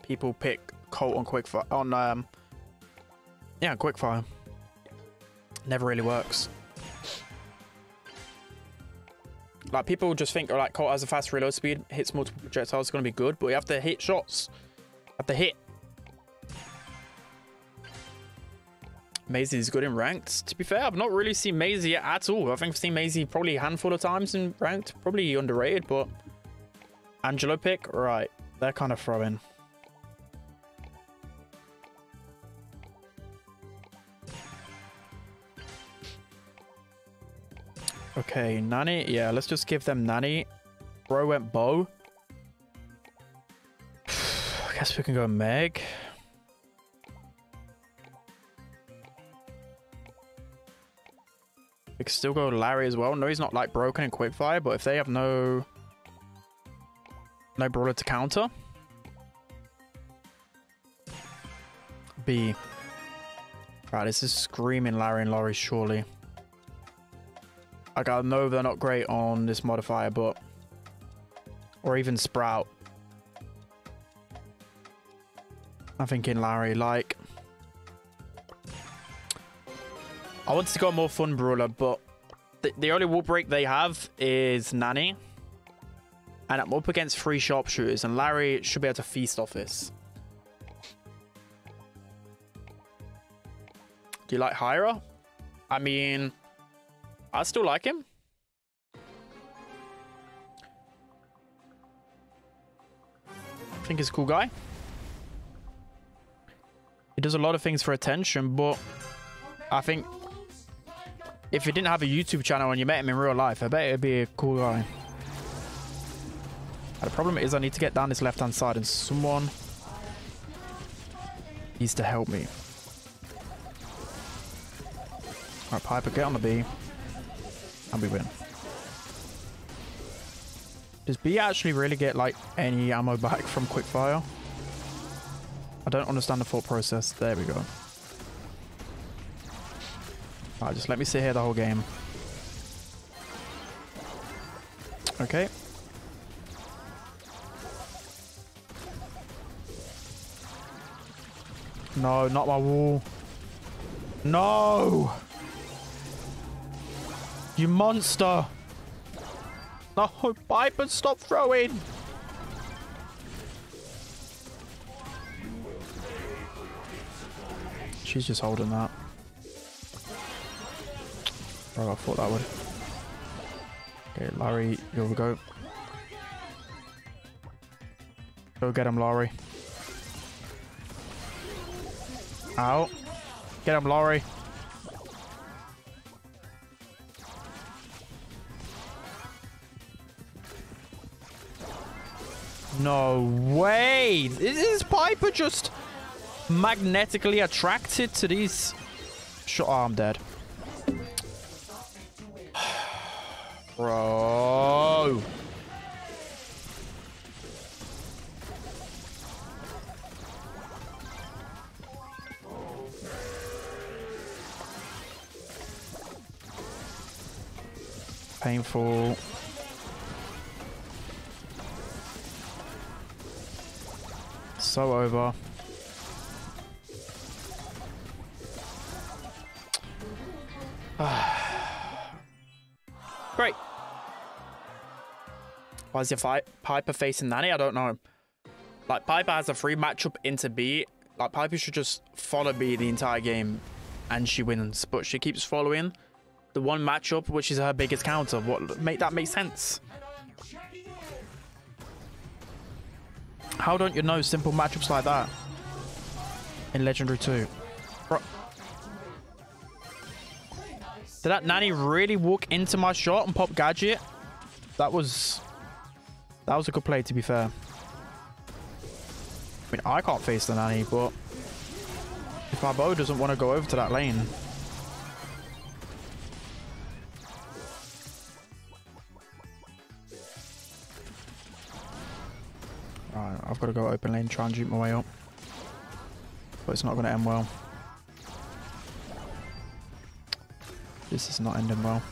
[SPEAKER 2] people pick Colt on quickfire on um yeah quickfire. Never really works. Like people just think, like Colt has a fast reload speed, hits multiple projectiles, it's gonna be good, but you have to hit shots. Have to hit. Maisie is good in ranked. To be fair, I've not really seen Maisie at all. I think I've seen Maisie probably a handful of times in ranked. Probably underrated, but Angelo pick, right. They're kind of throwing. Okay, Nani. Yeah, let's just give them Nani. Bro went Bo. I guess we can go Meg. We can still go Larry as well. No, he's not like broken in quickfire, but if they have no no brawler to counter. Bea. Right, this is screaming Larry and Lawrie, surely. Like, I know they're not great on this modifier, but... Or even Sprout. I'm thinking Larry, like... I want to go more fun brawler, but... The, the only wall break they have is Nani. And I'm up against three sharpshooters, and Larry should be able to feast off this. Do you like Hyra? I mean... I still like him. I think he's a cool guy. He does a lot of things for attention, but I think if he didn't have a YouTube channel and you met him in real life, I bet it'd be a cool guy. The problem is I need to get down this left-hand side and someone needs to help me. Alright, Piper, get on the Bea. And we win. Does Bea actually really get, like, any ammo back from quickfire? I don't understand the thought process. There we go. Alright, just let me sit here the whole game. Okay. No, not my wall. No! You monster! No, Piper, stop throwing! She's just holding that. Bro, I thought that would. Okay, Larry, here we go. Go get him, Lawrie. Out. Get him, Lawrie. No way! Is Piper just magnetically attracted to these? Oh, I'm dead. Bro. Painful. So over. Great. Why is your fight Piper facing Nani? I don't know. Like Piper has a free matchup into Bea. Like Piper should just follow Bea the entire game and she wins. But she keeps following the one matchup which is her biggest counter. What make that make sense? How don't you know simple matchups like that in Legendary 2? Bro. Did that Nani really walk into my shot and pop gadget? That was... That was a good play, to be fair. I mean, I can't face the Nani, but... If my Bo doesn't want to go over to that lane... got to go open lane, try and juke my way up. But it's not going to end well. This is not ending well.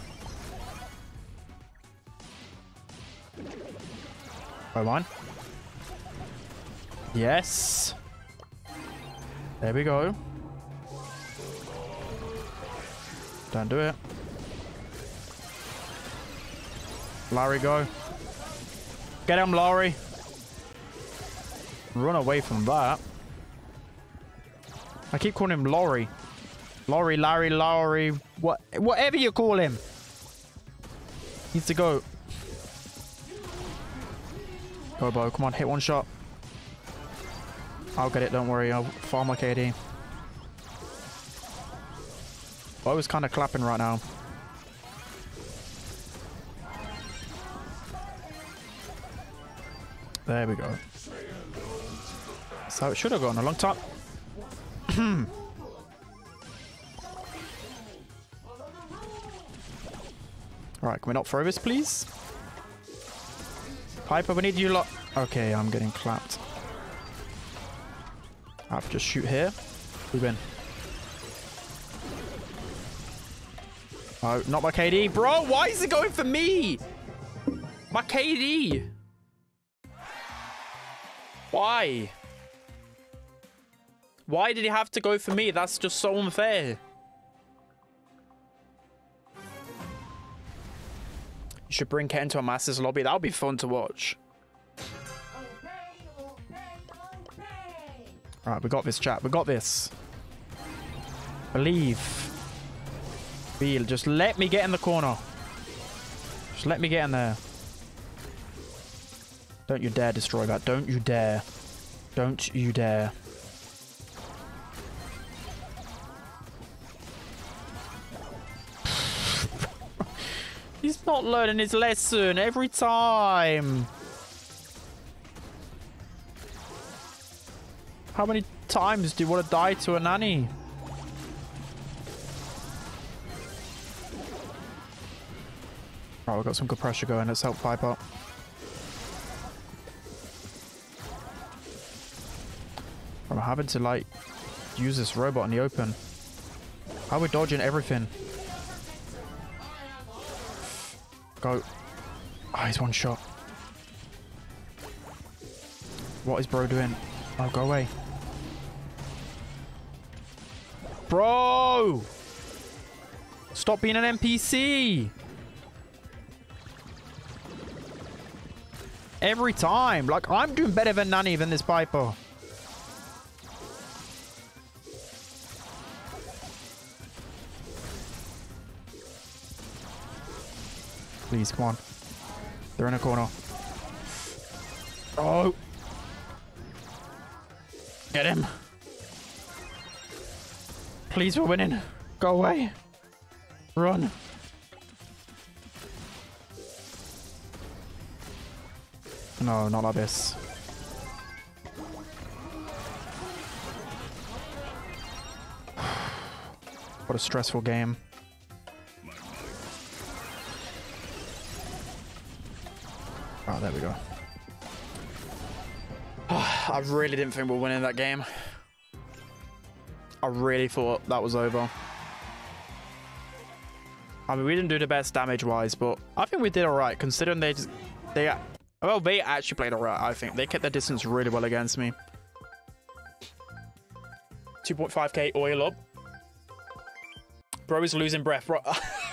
[SPEAKER 2] Oh, mine. Yes. There we go. Don't do it. Larry, go. Get him, Lawrie. Run away from that. I keep calling him Lawrie. Lawrie, Larry, Lawrie, what, whatever you call him. Needs to go. Go, Bo. Come on, hit one shot. I'll get it, don't worry. I'll farm my KD. Bo is kind of clapping right now. There we go. It should have gone a long time. Alright, can we not throw this, please? Piper, we need you lot. Okay, I'm getting clapped. I have to just shoot here. We win. Oh, not my KD. Bro, why is it going for me? My KD. Why? Why did he have to go for me? That's just so unfair. You should bring Ken to a Masters lobby. That would be fun to watch. Right, we got this, chat. We got this. Believe. Feel. Just let me get in the corner. Just let me get in there. Don't you dare destroy that. Don't you dare. Don't you dare. He's not learning his lesson every time. How many times do you want to die to a Nani? Oh, we've got some good pressure going. Let's help pipe. I'm having to, like, use this robot in the open. How are we dodging everything? Go. Oh, he's one shot. What is bro doing? Oh, go away. Bro! Stop being an NPC! Every time. Like, I'm doing better than Nani than this Piper. Please, come on. They're in a corner. Oh! Get him. Please, we're winning. Go away. Run. No, not like this. What a stressful game. Oh, there we go. I really didn't think we were winning that game. I really thought that was over. I mean, we didn't do the best damage-wise, but I think we did all right, considering they just, they well, they actually played all right. I think they kept their distance really well against me. 2.5k oil up. Bro is losing breath, bro.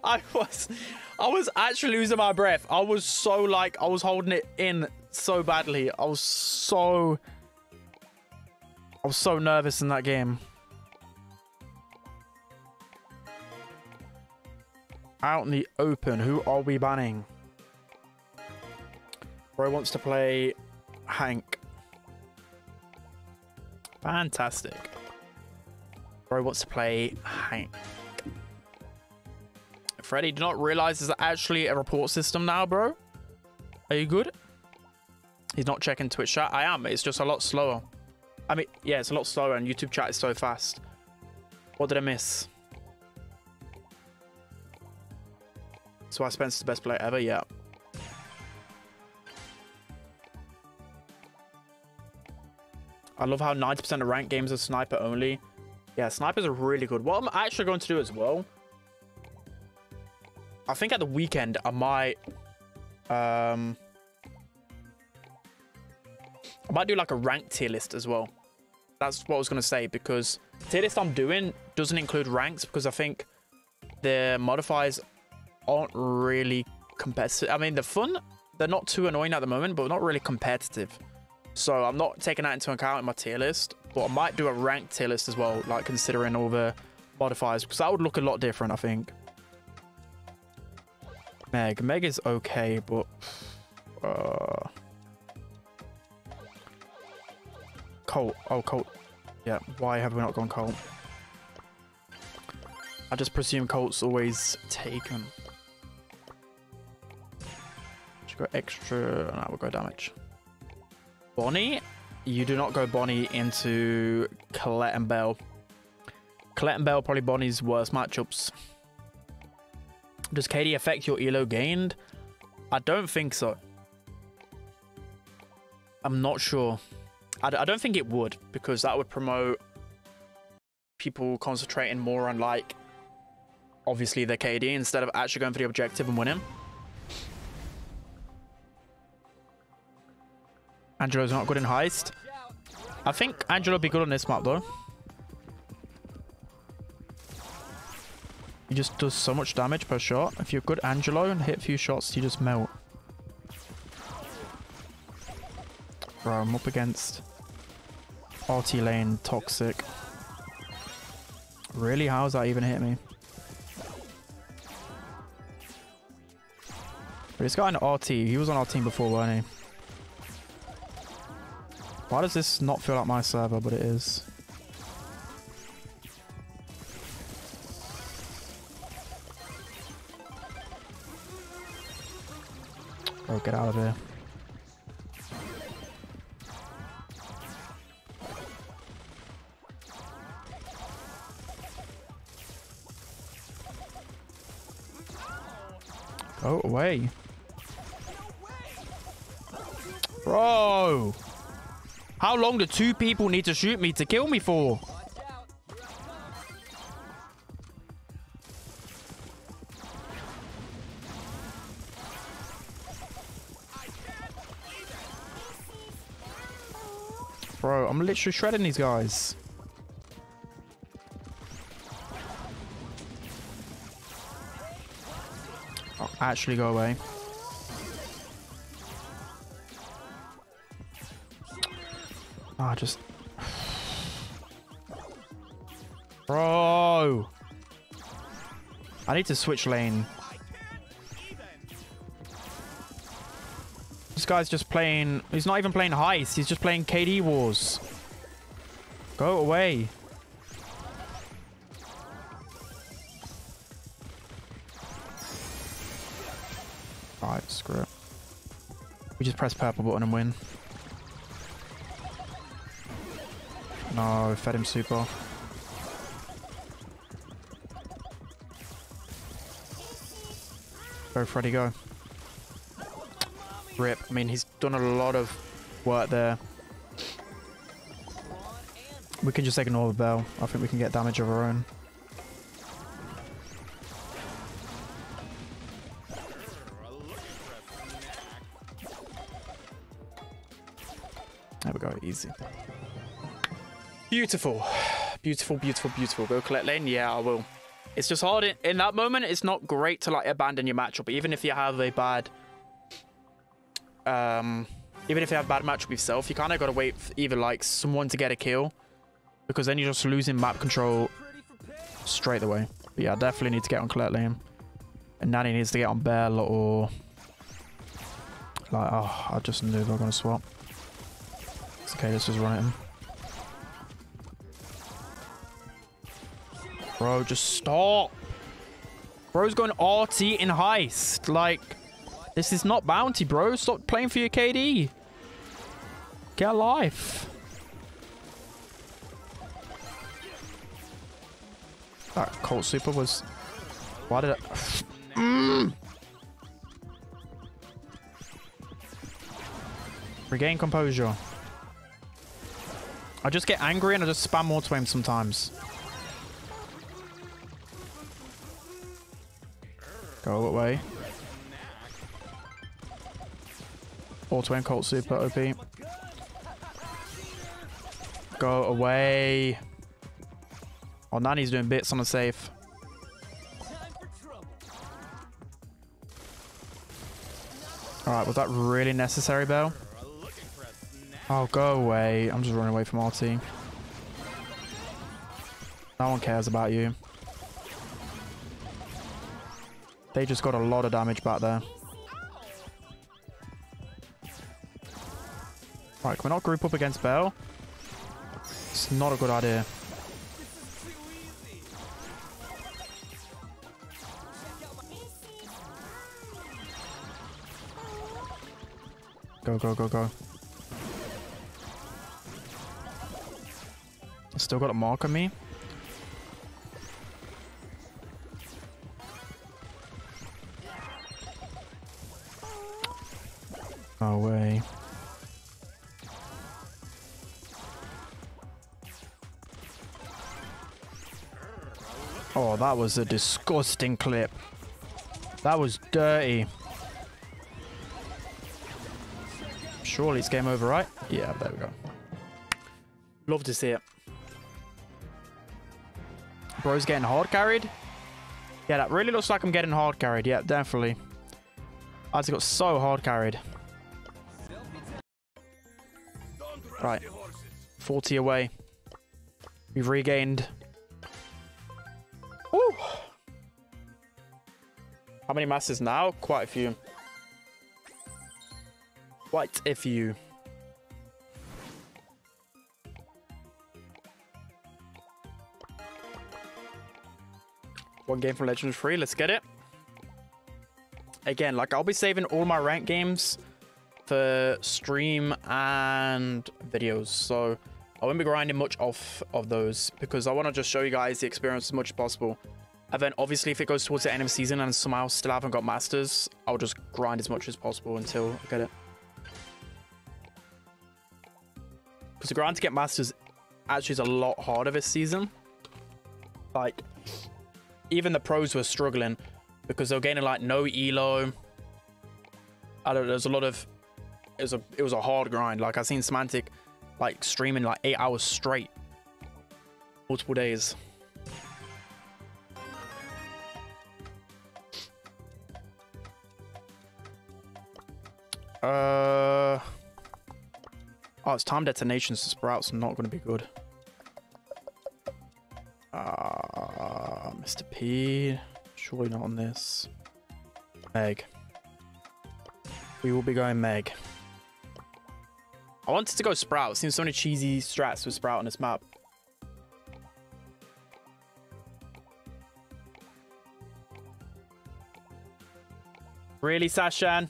[SPEAKER 2] I was, I was actually losing my breath. I was so like, I was holding it in so badly. I was so, I was so nervous in that game. Out in the open, who are we banning? Bro wants to play Hank. Fantastic. Bro wants to play Hank. Freddy, do not realize there's actually a report system now, bro. Are you good? He's not checking Twitch chat. I am. It's just a lot slower. I mean, yeah, it's a lot slower and YouTube chat is so fast. What did I miss? So I Spencer's the best player ever? Yeah. I love how 90% of ranked games are sniper only. Yeah, snipers are really good. What I'm actually going to do as well, I think at the weekend I might, um, I might do like a ranked tier list as well. That's what I was going to say because tier list I'm doing doesn't include ranks because I think the modifiers aren't really competitive. I mean, they're fun. They're not too annoying at the moment, but not really competitive. So I'm not taking that into account in my tier list. But I might do a ranked tier list as well, like considering all the modifiers, because that would look a lot different, I think. Meg. Meg is okay, but... Uh... Colt. Oh, Colt. Yeah, why have we not gone Colt? I just presume Colt's always taken. Should go extra. Now we'll go damage. Bonnie? You do not go Bonnie into Colette and Belle. Colette and Belle probably Bonnie's worst matchups. Does KD affect your elo gained? I don't think so. I'm not sure. I, I don't think it would because that would promote people concentrating more on like obviously their KD instead of actually going for the objective and winning. Angelo's not good in heist. I think Angelo will be good on this map though. He just does so much damage per shot. If you're good Angelo and hit a few shots, you just melt. Bro, I'm up against RT lane toxic. Really? How's that even hit me? But this guy in RT, he was on our team before, weren't he? Why does this not feel like my server, but it is? Oh, get out of here. Go away. Bro! How long do two people need to shoot me to kill me for? Bro, I'm literally shredding these guys. Oh, actually go away. Ah, just... Bro! I need to switch lane. This guy's just playing... He's not even playing Heist. He's just playing KD Wars. Go away. Alright, screw it. We just press purple button and win. No, fed him super. Go, Freddy, go. Rip. I mean, he's done a lot of work there. We can just ignore the Belle. I think we can get damage of our own. There we go, easy. Beautiful. Beautiful, beautiful, beautiful. Go collect lane? Yeah, I will. It's just hard. In, in that moment, it's not great to like abandon your matchup. Even if you have a bad... Um, even if you have a bad with yourself, you kind of got to wait for either like someone to get a kill. Because then you're just losing map control straight away. But yeah, I definitely need to get on collect lane. And Nani needs to get on Belle or... Like, oh, I just knew they were going to swap. It's okay, let's just run it in. Bro, just stop. Bro's going RT in heist. Like, this is not bounty, bro. Stop playing for your KD. Get a life. That Colt Super was... Why did I... Mm. Regain composure. I just get angry and I just spam more to sometimes. Go away. Auto aim Colt Super OP. Go away. Oh, Nani's doing bits on the safe. Alright, was that really necessary, Belle? Oh, go away. I'm just running away from RT. No one cares about you. They just got a lot of damage back there. Right, can we not group up against Belle? It's not a good idea. Go, go, go, go. Still got a mark on me. No way. Oh, that was a disgusting clip. That was dirty. Surely it's game over, right? Yeah, there we go. Love to see it. Bro's getting hard carried. Yeah, that really looks like I'm getting hard carried. Yeah, definitely. I just got so hard carried. Right. 40 away. We've regained. How many masses now? Quite a few. Quite a few. One game from Legends free. Let's get it. Again, like I'll be saving all my rank games for stream and videos. So I won't be grinding much off of those because I want to just show you guys the experience as much as possible. And then obviously if it goes towards the end of the season and somehow still haven't got masters, I'll just grind as much as possible until I get it. Because the grind to get masters actually is a lot harder this season. Like, even the pros were struggling because they were getting like no elo. I don't know, there's a lot of it was a it was a hard grind. Like I seen Semantic like streaming like eight hours straight, multiple days. Uh oh, it's time detonations to sprouts. Not going to be good. Uh, Mr. P, surely not on this. Meg. We will be going Meg. I wanted to go Sprout. Seen so many cheesy strats with Sprout on this map. Really, Sashan?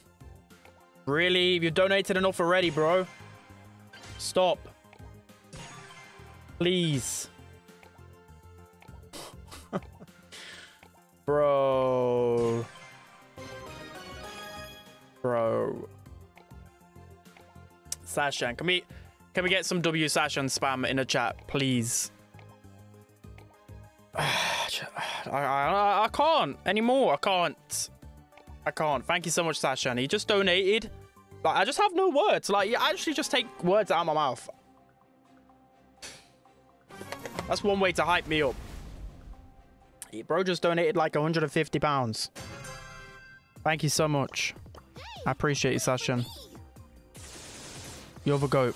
[SPEAKER 2] Really? You've donated enough already, bro. Stop. Please. bro. Sashan, can we can we get some W Sashan spam in the chat, please? I, I, I can't anymore. I can't. I can't. Thank you so much, Sashan. He just donated. Like I just have no words. Like you actually just take words out of my mouth. That's one way to hype me up. Yeah, Bro just donated like 150 pounds. Thank you so much. I appreciate you, Sashan. You're the goat.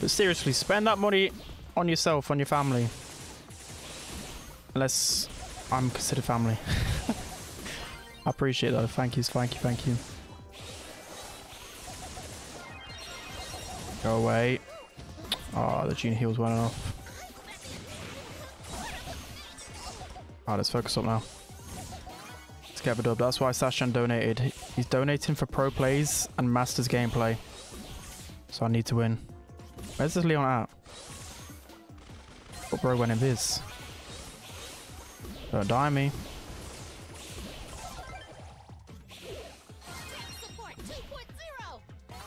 [SPEAKER 2] But seriously, spend that money on yourself, on your family. Unless I'm considered family. I appreciate that. Thank you, thank you, thank you. Go away. Oh, the junior heals went off. Alright, let's focus up now. Let's get the dub. That's why Sashan donated. He's donating for pro plays and masters gameplay. So I need to win. Where's this Leon at? Oh, bro went in this. Don't die me.
[SPEAKER 3] Support 2.0.
[SPEAKER 2] Alright,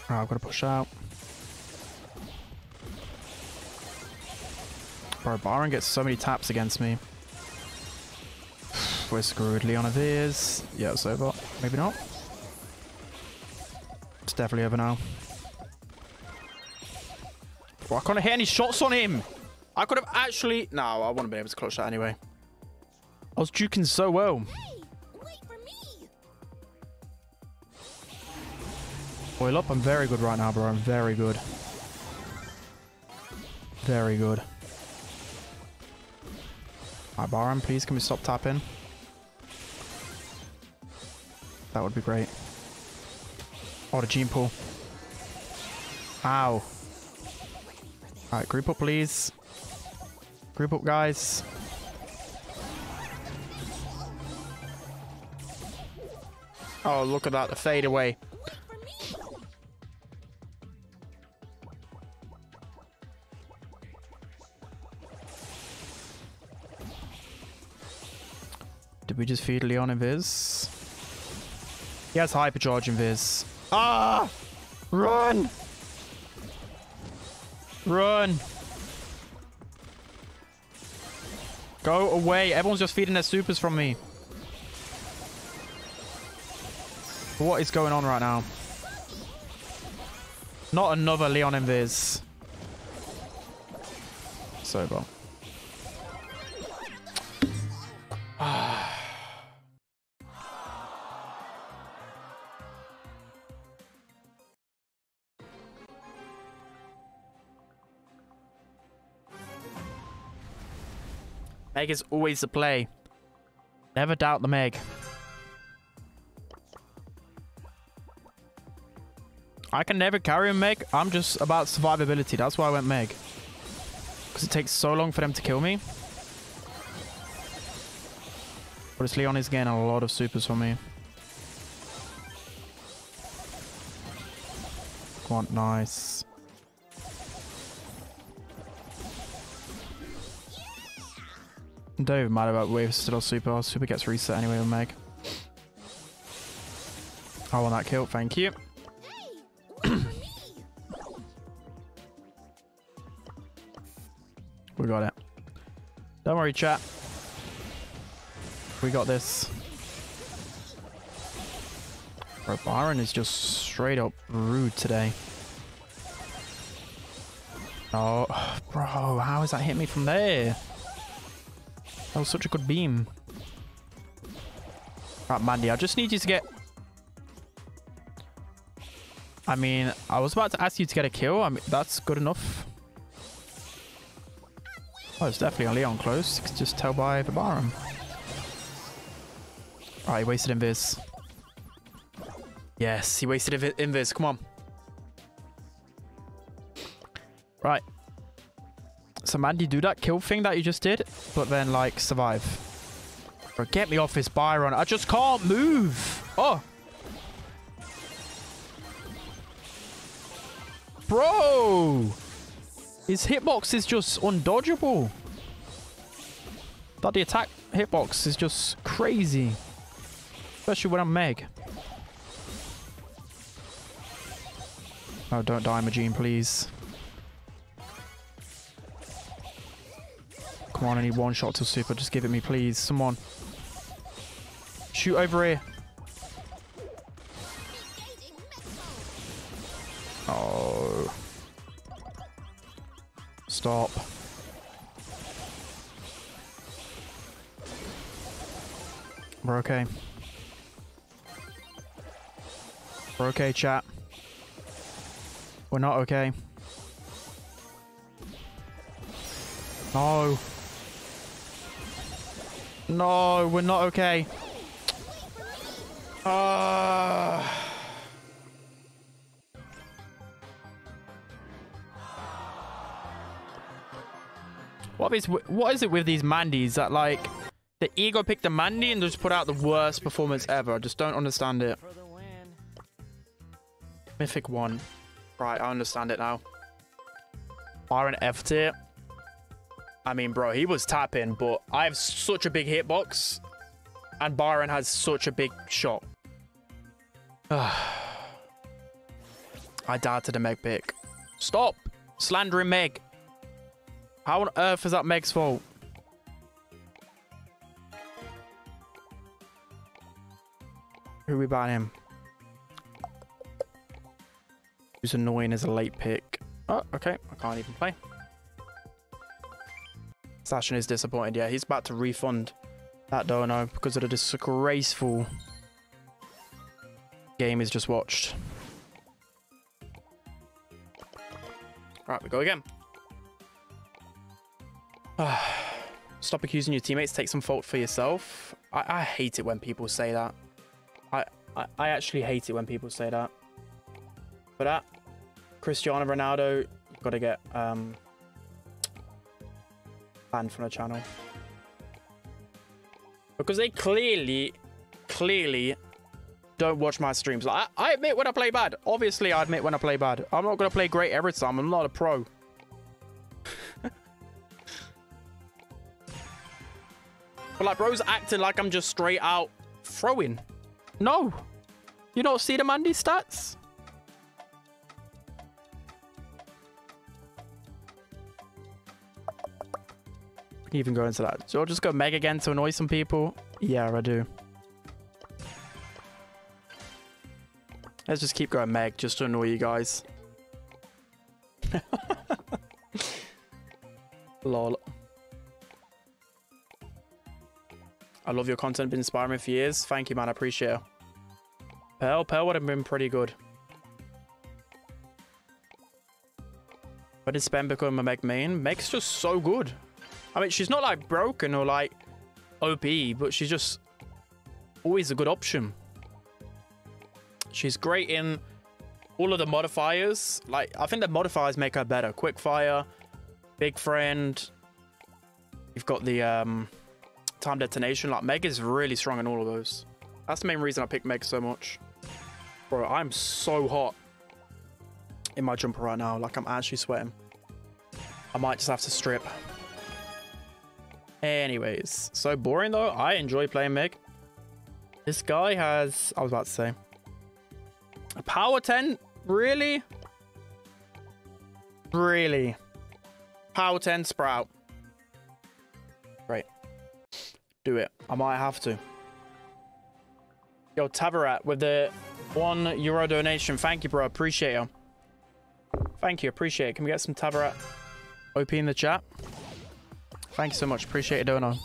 [SPEAKER 2] I've got to push out. Bro, Byron gets so many taps against me. We're screwed. Leon of. Yeah, it's over. Maybe not. It's definitely over now. Bro, I can't hit any shots on him. I could have actually... No, I wouldn't have been able to clutch that anyway. I was juking so well.
[SPEAKER 3] Hey.
[SPEAKER 2] Oil up. I'm very good right now, bro. I'm very good. Very good. Alright, Byron, please can we stop tapping? That would be great. Oh, the gene pool. Ow. Alright, group up, please. Group up, guys. Oh, look at that. The fade away. Did we just feed Leon and Viz? He has hypercharge and Viz. Ah! Run! Run! Go away. Everyone's just feeding their supers from me. What is going on right now? Not another Leon and Viz. Sober. Ah. Meg is always the play. Never doubt the Meg. I can never carry a Meg. I'm just about survivability. That's why I went Meg. Because it takes so long for them to kill me. But this Leon is getting a lot of supers from me. Quite nice. Don't even matter about wave still super. Super gets reset anyway with Meg. I want that kill. Thank you. we got it. Don't worry, chat. We got this. Bro, Byron is just straight up rude today. Oh, bro, how has that hit me from there? That was such a good beam. Right, Mandy, I just need you to get... I mean, I was about to ask you to get a kill. I mean, that's good enough. Oh, it's definitely a Leon close. You can just tell by the Byron. Alright, he wasted Invis. Yes, he wasted Invi Invis. Come on. Right. Mandy, do that kill thing that you just did, but then like survive. Bro, get me off this Byron. I just can't move. Oh. Bro. His hitbox is just undodgeable. That the attack hitbox is just crazy. Especially when I'm Meg. Oh, don't die, Majin, please. Come on, I need one shot to super. Just give it me, please. Someone. Shoot over here. Oh. Stop. We're okay. We're okay, chat. We're not okay. No. No, we're not okay. Uh... What is what is it with these Mandys that like the ego picked the Mandy and just put out the worst performance ever? I just don't understand it. Mythic one. Right, I understand it now. Byron F tier. I mean, bro, he was tapping, but I have such a big hitbox. And Byron has such a big shot. I doubted a Meg pick. Stop slandering Meg. How on earth is that Meg's fault? Who we ban him? Who's annoying as a late pick? Oh, okay. I can't even play. Sashin is disappointed. Yeah, he's about to refund that Dono because of the disgraceful game he's just watched. Right, we go again. Stop accusing your teammates. Take some fault for yourself. I, I hate it when people say that. I, I, I actually hate it when people say that. But that, Cristiano Ronaldo, gotta get um, banned from the channel because they clearly, clearly don't watch my streams. I, I admit when I play bad. Obviously, I admit when I play bad. I'm not gonna play great every time. I'm not a pro. but like, bro's acting like I'm just straight out throwing. No, you don't see the Mandy stats. Even go into that. So I'll just go Meg again to annoy some people. Yeah, I do. Let's just keep going Meg just to annoy you guys. Lol. I love your content, been inspiring me for years. Thank you, man. I appreciate it. Pearl, Pearl would have been pretty good. But did Spam become a Meg main? Meg's just so good. I mean, she's not like broken or like OP, but she's just always a good option. She's great in all of the modifiers. Like, I think the modifiers make her better. Quickfire, Big Friend. You've got the um, Time Detonation. Like, Meg is really strong in all of those. That's the main reason I pick Meg so much. Bro, I'm so hot in my jumper right now. Like, I'm actually sweating. I might just have to strip. Anyways, so boring though. I enjoy playing Meg. This guy has, I was about to say, a power 10? Really? Really? Power 10 Sprout. Great. Do it. I might have to. Yo, Tavarat with the one euro donation. Thank you, bro. Appreciate you. Thank you. Appreciate it. Can we get some Tavarat OP in the chat? Thank you so much. Appreciate it, Dono.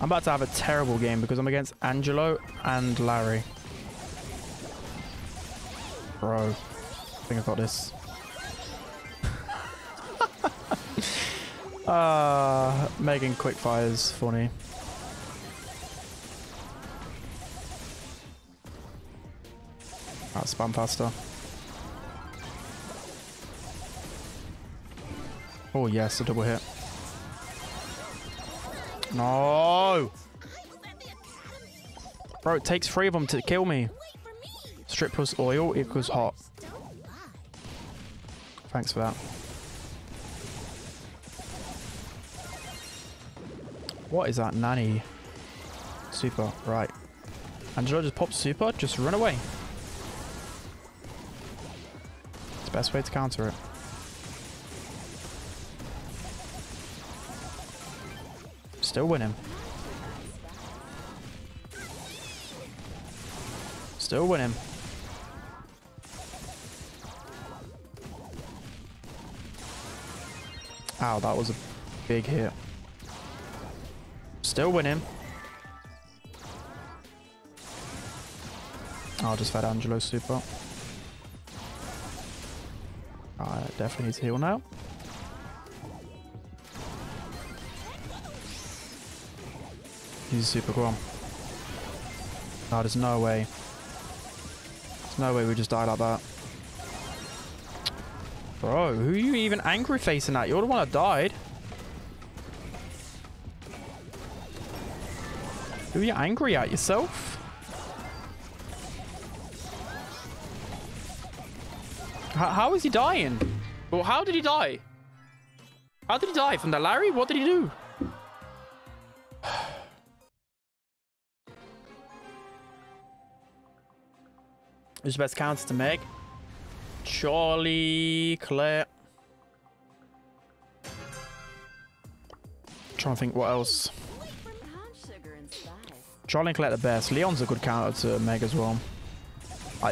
[SPEAKER 2] I'm about to have a terrible game because I'm against Angelo and Larry. Bro. I think I got this. Uh, Megan Quickfire is funny. Alright, spam faster. Oh yes, a double hit. No! Bro, it takes three of them to kill me. Strip plus oil equals hot. Thanks for that. What is that Nani? Super, right. Angelo just pops super, just run away. It's the best way to counter it. Still winning. Still winning. Ow, that was a big hit. Still winning. I'll just fed Angelo super. Definitely need heal now. He's super cool. Oh, there's no way. There's no way we just die like that. Bro, who are you even angry facing at? You're the one that died. Who are you angry at? Yourself? How is he dying? Well, how did he die? How did he die? From the Larry? What did he do? Who's the best counter to make? Charlie Claire. Trying to think what else. Charlie and Claire the best. Leon's a good counter to Meg as well.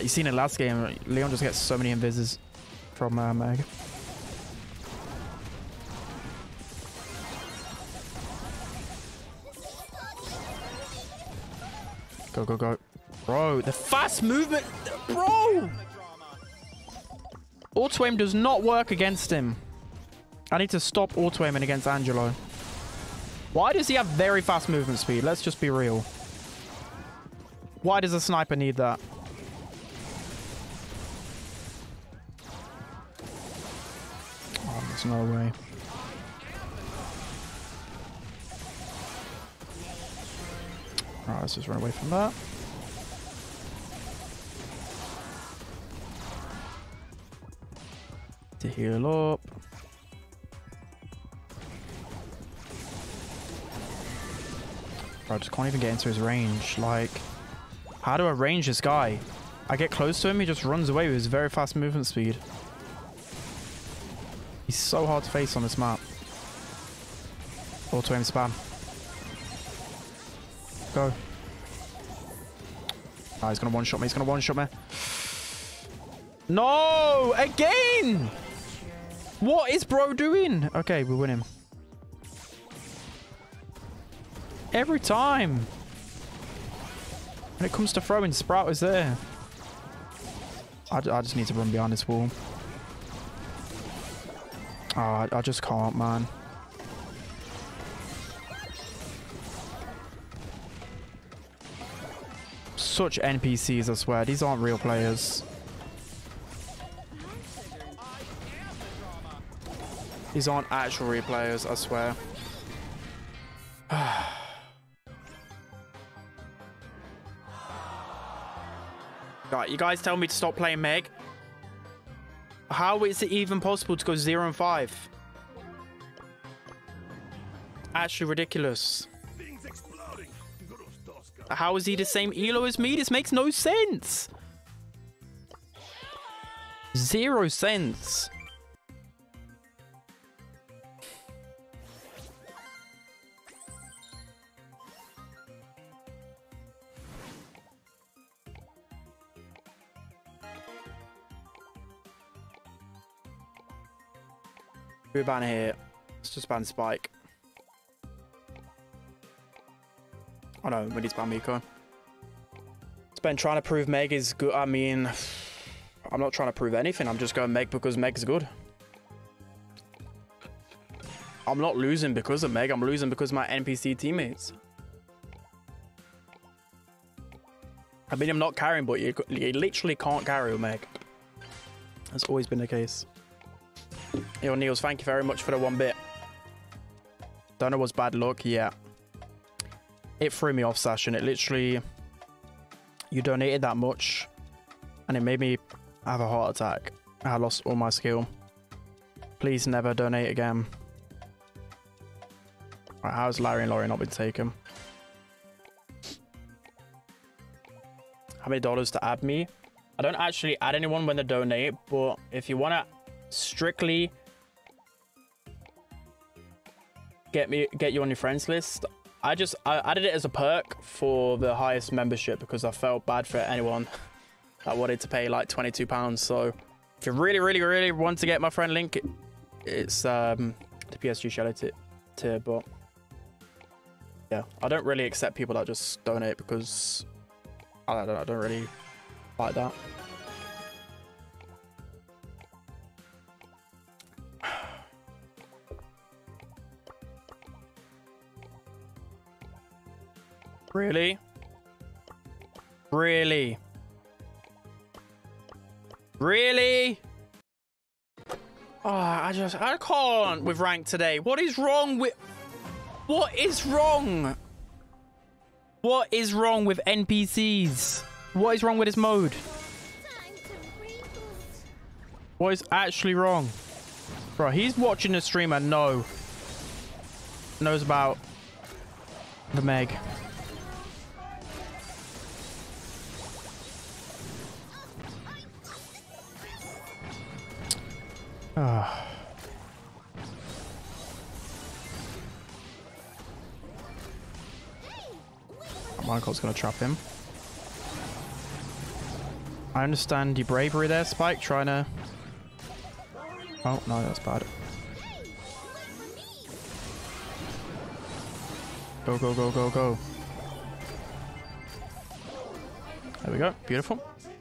[SPEAKER 2] You seen it last game. Leon just gets so many invises from uh, Meg. Go, go, go. Bro, the fast movement. Bro! Auto aim does not work against him. I need to stop auto aiming against Angelo. Why does he have very fast movement speed? Let's just be real. Why does a sniper need that? Oh, there's no way. Alright, let's just run away from that. To heal up. Bro, I just can't even get into his range. Like, how do I range this guy? I get close to him, he just runs away with his very fast movement speed. He's so hard to face on this map. Auto aim spam. Go. Ah, he's gonna one shot me. He's gonna one shot me. No! Again! What is bro doing? Okay, we win him. Every time. When it comes to throwing, Sprout is there. I, I just need to run behind this wall. Oh, I, I just can't, man. Such NPCs, I swear. These aren't real players. These aren't actual real players, I swear. Right, you guys tell me to stop playing Meg. How is it even possible to go 0 and 5? Actually ridiculous. How is he the same elo as me? This makes no sense. Zero sense. We ban here. Let's just ban Spike. I Oh no, we need to ban Mico. It's been trying to prove Meg is good. I mean, I'm not trying to prove anything. I'm just going Meg because Meg's good. I'm not losing because of Meg. I'm losing because of my NPC teammates. I mean, I'm not carrying, but you, you literally can't carry with Meg. That's always been the case. Yo, Niels, thank you very much for the one bit. Don't what's bad luck. Yeah. It threw me off, Session. It literally... You donated that much. And it made me have a heart attack. I lost all my skill. Please never donate again. Right, how's Larry and Lawrie not been taken? How many dollars to add me? I don't actually add anyone when they donate, but if you want to strictly get me get you on your friends list, I just I added it as a perk for the highest membership because I felt bad for anyone that wanted to pay like 22 pounds. So if you really, really, really want to get my friend link, it, it's um the PSG shadow tier, but yeah, I don't really accept people that just donate because I don't, I don't really like that. Really? Really? Really? Oh, I just, I can't with rank today. What is wrong with, what is wrong? What is wrong with NPCs? What is wrong with this mode? What is actually wrong? Bro, he's watching the stream and know, knows about the Meg. Ah. Michael's gonna trap him. I understand your bravery there, Spike, trying to... Oh, no, that's bad. Go, go, go, go, go. There we go. Beautiful.
[SPEAKER 3] Time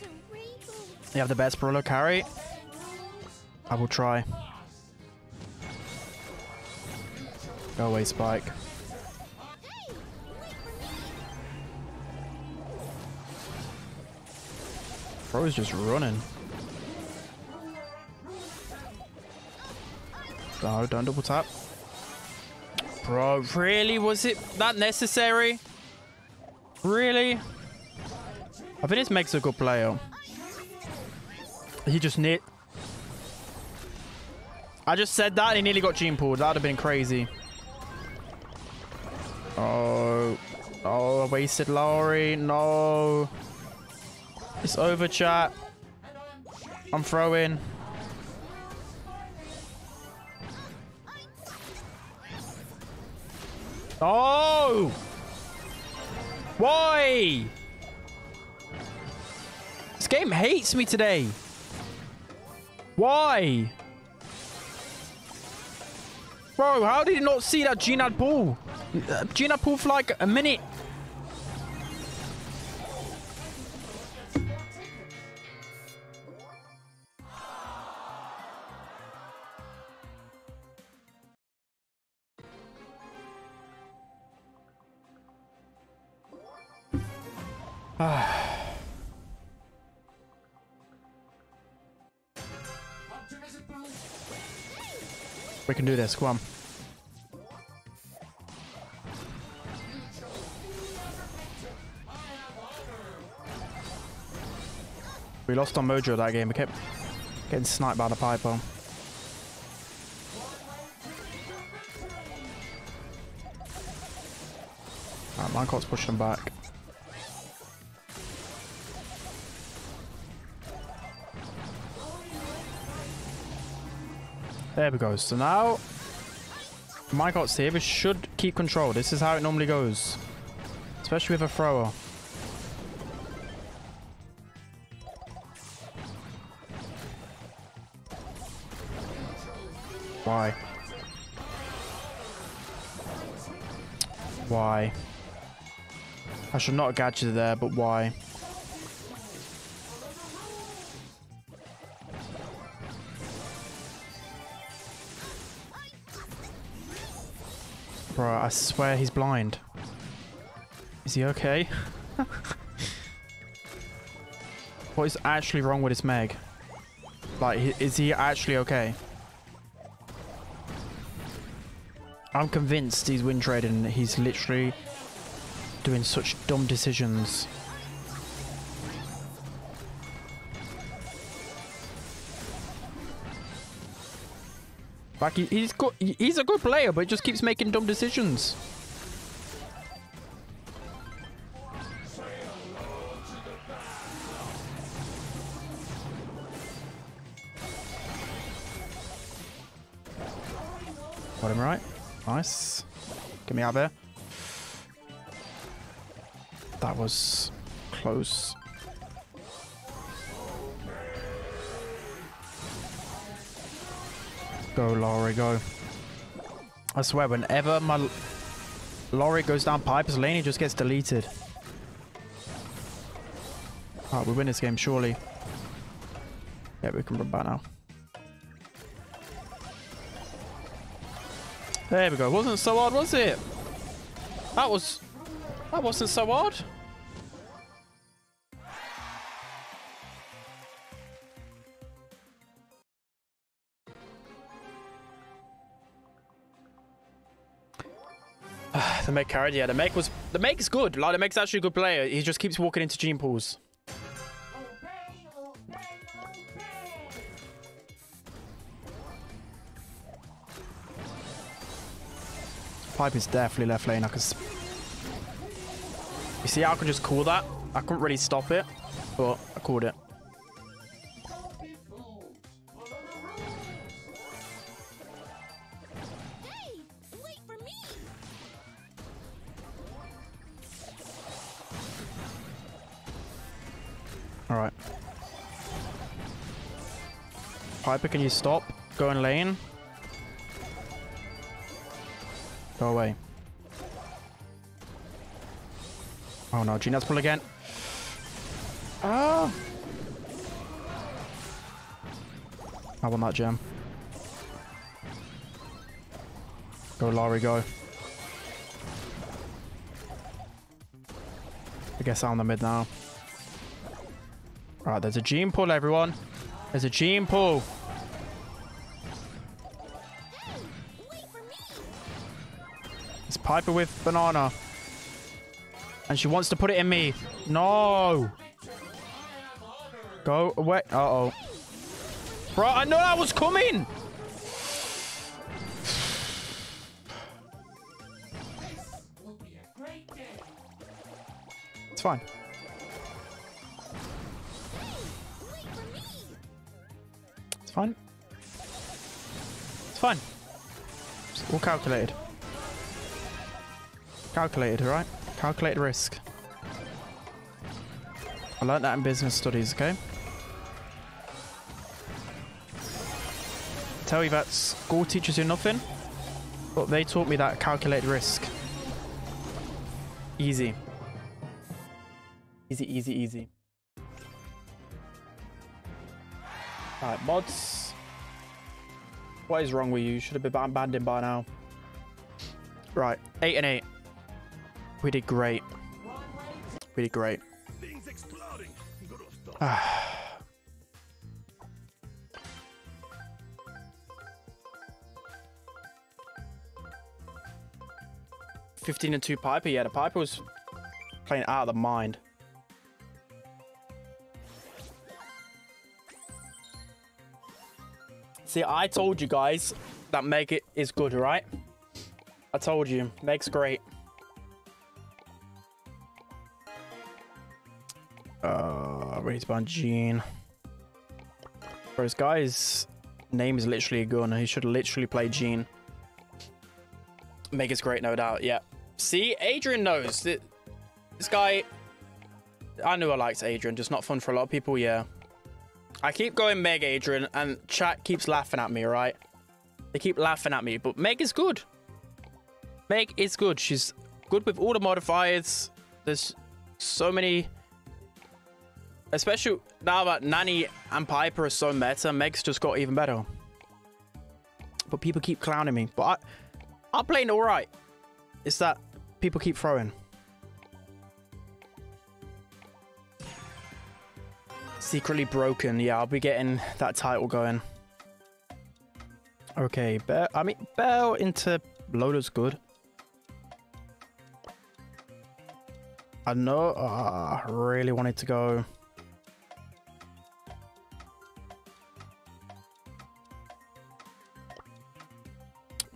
[SPEAKER 3] to reboot.
[SPEAKER 2] You have the best brawler carry. I will try. Go away, Spike. Bro is just running. No, don't double tap. Bro, really? Was it that necessary? Really? I think this makes a good player. He just need. I just said that and he nearly got gene pulled. That would have been crazy. Oh. Oh, I wasted Lawrie. No. It's over, chat. I'm throwing. Oh! Why? This game hates me today. Why? Bro, how did he not see that Gina pull? Uh, Gina pull for like a minute. We can do this. Come on. We lost on Mojo that game. We kept getting sniped by the Piper. Alright, Minecart's pushing back. There we go. So now, Minecart's here. We should keep control. This is how it normally goes. Especially with a thrower. Why? Why? I should not have gadgeted there, but why? I swear he's blind. Is he okay? what is actually wrong with his Meg? Like, is he actually okay? I'm convinced he's win trading he's literally doing such dumb decisions. Like he's good, he's a good player, but he just keeps making dumb decisions. Got him right. Nice. Get me out there. That was close. Go, Lawrie, go. I swear, whenever my Lawrie goes down Piper's lane, just gets deleted. Alright, we win this game, surely. Yeah, we can run back now. There we go. Wasn't so hard, was it? That was... That wasn't so hard. Make card, yeah, the Meg was the Meg's good. Like the Meg's actually a good player. He just keeps walking into gene pools. Pipe is definitely left lane. I can. You see, how I could just call that. I couldn't really stop it, but I called it. Piper, can you stop? Go in lane. Go away. Oh no, Gina's pull again. Oh. I want that gem. Go, Lawrie, go. I guess I'm in the mid now. Right, there's a gene pull, everyone. There's a gene pull. Piper with banana. And she wants to put it in me. No. Go away. Uh-oh. Bro, I know that was coming. It's fine. It's fine. It's fine. It's all calculated. Calculated, right? Calculated risk. I learned that in business studies, okay? Tell you that school teachers do nothing, but they taught me that calculated risk. Easy. Easy, easy, easy. Alright, mods. What is wrong with you? You should have been ban- banned in by now. Right, 8 and 8. We did great. We did great. 15 and 2 Piper. Yeah, the Piper was playing out of the mind. See, I told you guys that Meg is good, right? I told you. Meg's great. Uh, respawn Gene. Bro, this guy's name is literally a gun. He should literally play Gene. Meg is great, no doubt. Yeah. See, Adrian knows that this guy. I knew I liked Adrian, just not fun for a lot of people. Yeah. I keep going Meg Adrian, and chat keeps laughing at me. Right? They keep laughing at me, but Meg is good. Meg is good. She's good with all the modifiers. There's so many. Especially now that Nani and Piper are so meta, Meg's just got even better. But people keep clowning me. But I, I'm playing all right. It's that people keep throwing. Secretly broken. Yeah, I'll be getting that title going. Okay, Belle. I mean, Belle into Lola's good. I know. Uh, I really wanted to go.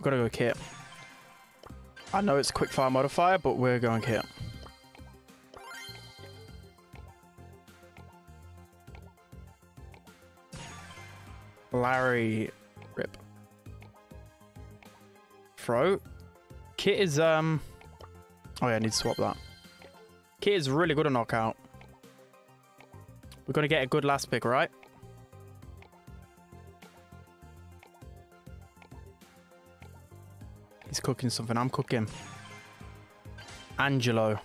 [SPEAKER 2] Gotta go kit. I know it's quickfire modifier, but we're going kit. Larry rip. Throw. Kit is um Oh yeah, I need to swap that. Kit is really good at knockout. We're gonna get a good last pick, right? He's cooking something. I'm cooking. Angelo.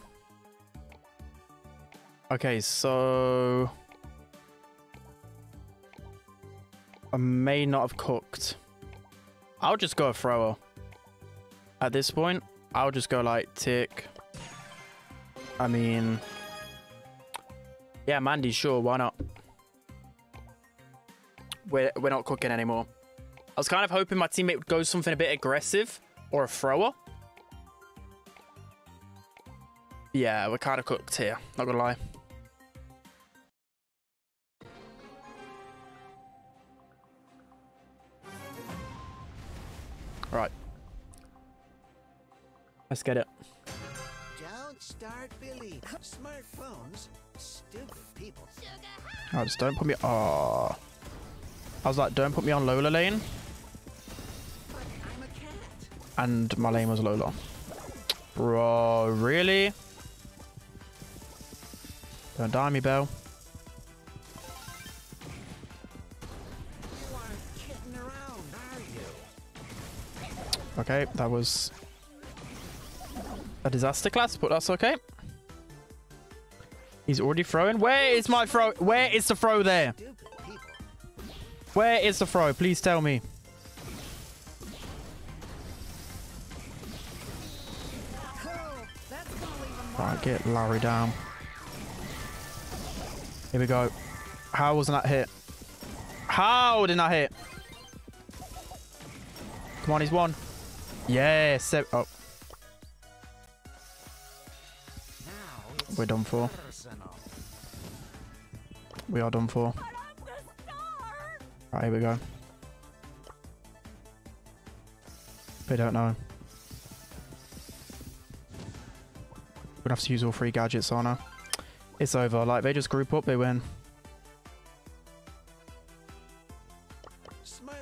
[SPEAKER 2] Okay, so... I may not have cooked. I'll just go a thrower. At this point, I'll just go like tick. I mean... Yeah, Mandy, sure, why not? We're, we're not cooking anymore. I was kind of hoping my teammate would go something a bit aggressive or a thrower. Yeah, we're kind of cooked here, not gonna lie. Right. Let's get it.
[SPEAKER 4] Don't start believing. Smartphones, stupid people.
[SPEAKER 2] Oh, just don't put me. Oh. I was like, don't put me on Lola lane. And my lane was Lola. Bro, really? Don't die me,
[SPEAKER 4] Belle.
[SPEAKER 2] Okay, that was a disaster class, but that's okay. He's already throwing. Where is my throw? Where is the throw there? Where is the throw? Please tell me. Right, get Larry down. Here we go. How wasn't that hit? How didn't that hit? Come on, he's won. Yeah, seven. Oh, we're done for. We are done for. Right, here we go. They don't know. Gonna have to use all three gadgets on her. It's over. Like, they just group up, they win.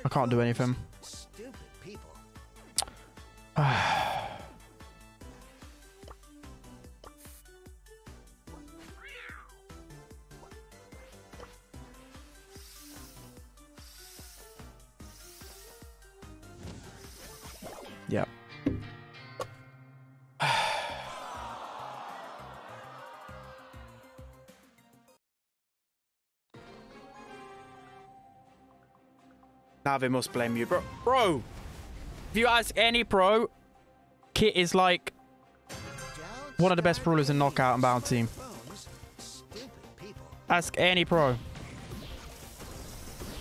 [SPEAKER 2] I can't do anything. Now must blame you, bro. Bro, if you ask any pro, Kit is like one of the best brawlers in Knockout and Bounty team. Ask any pro.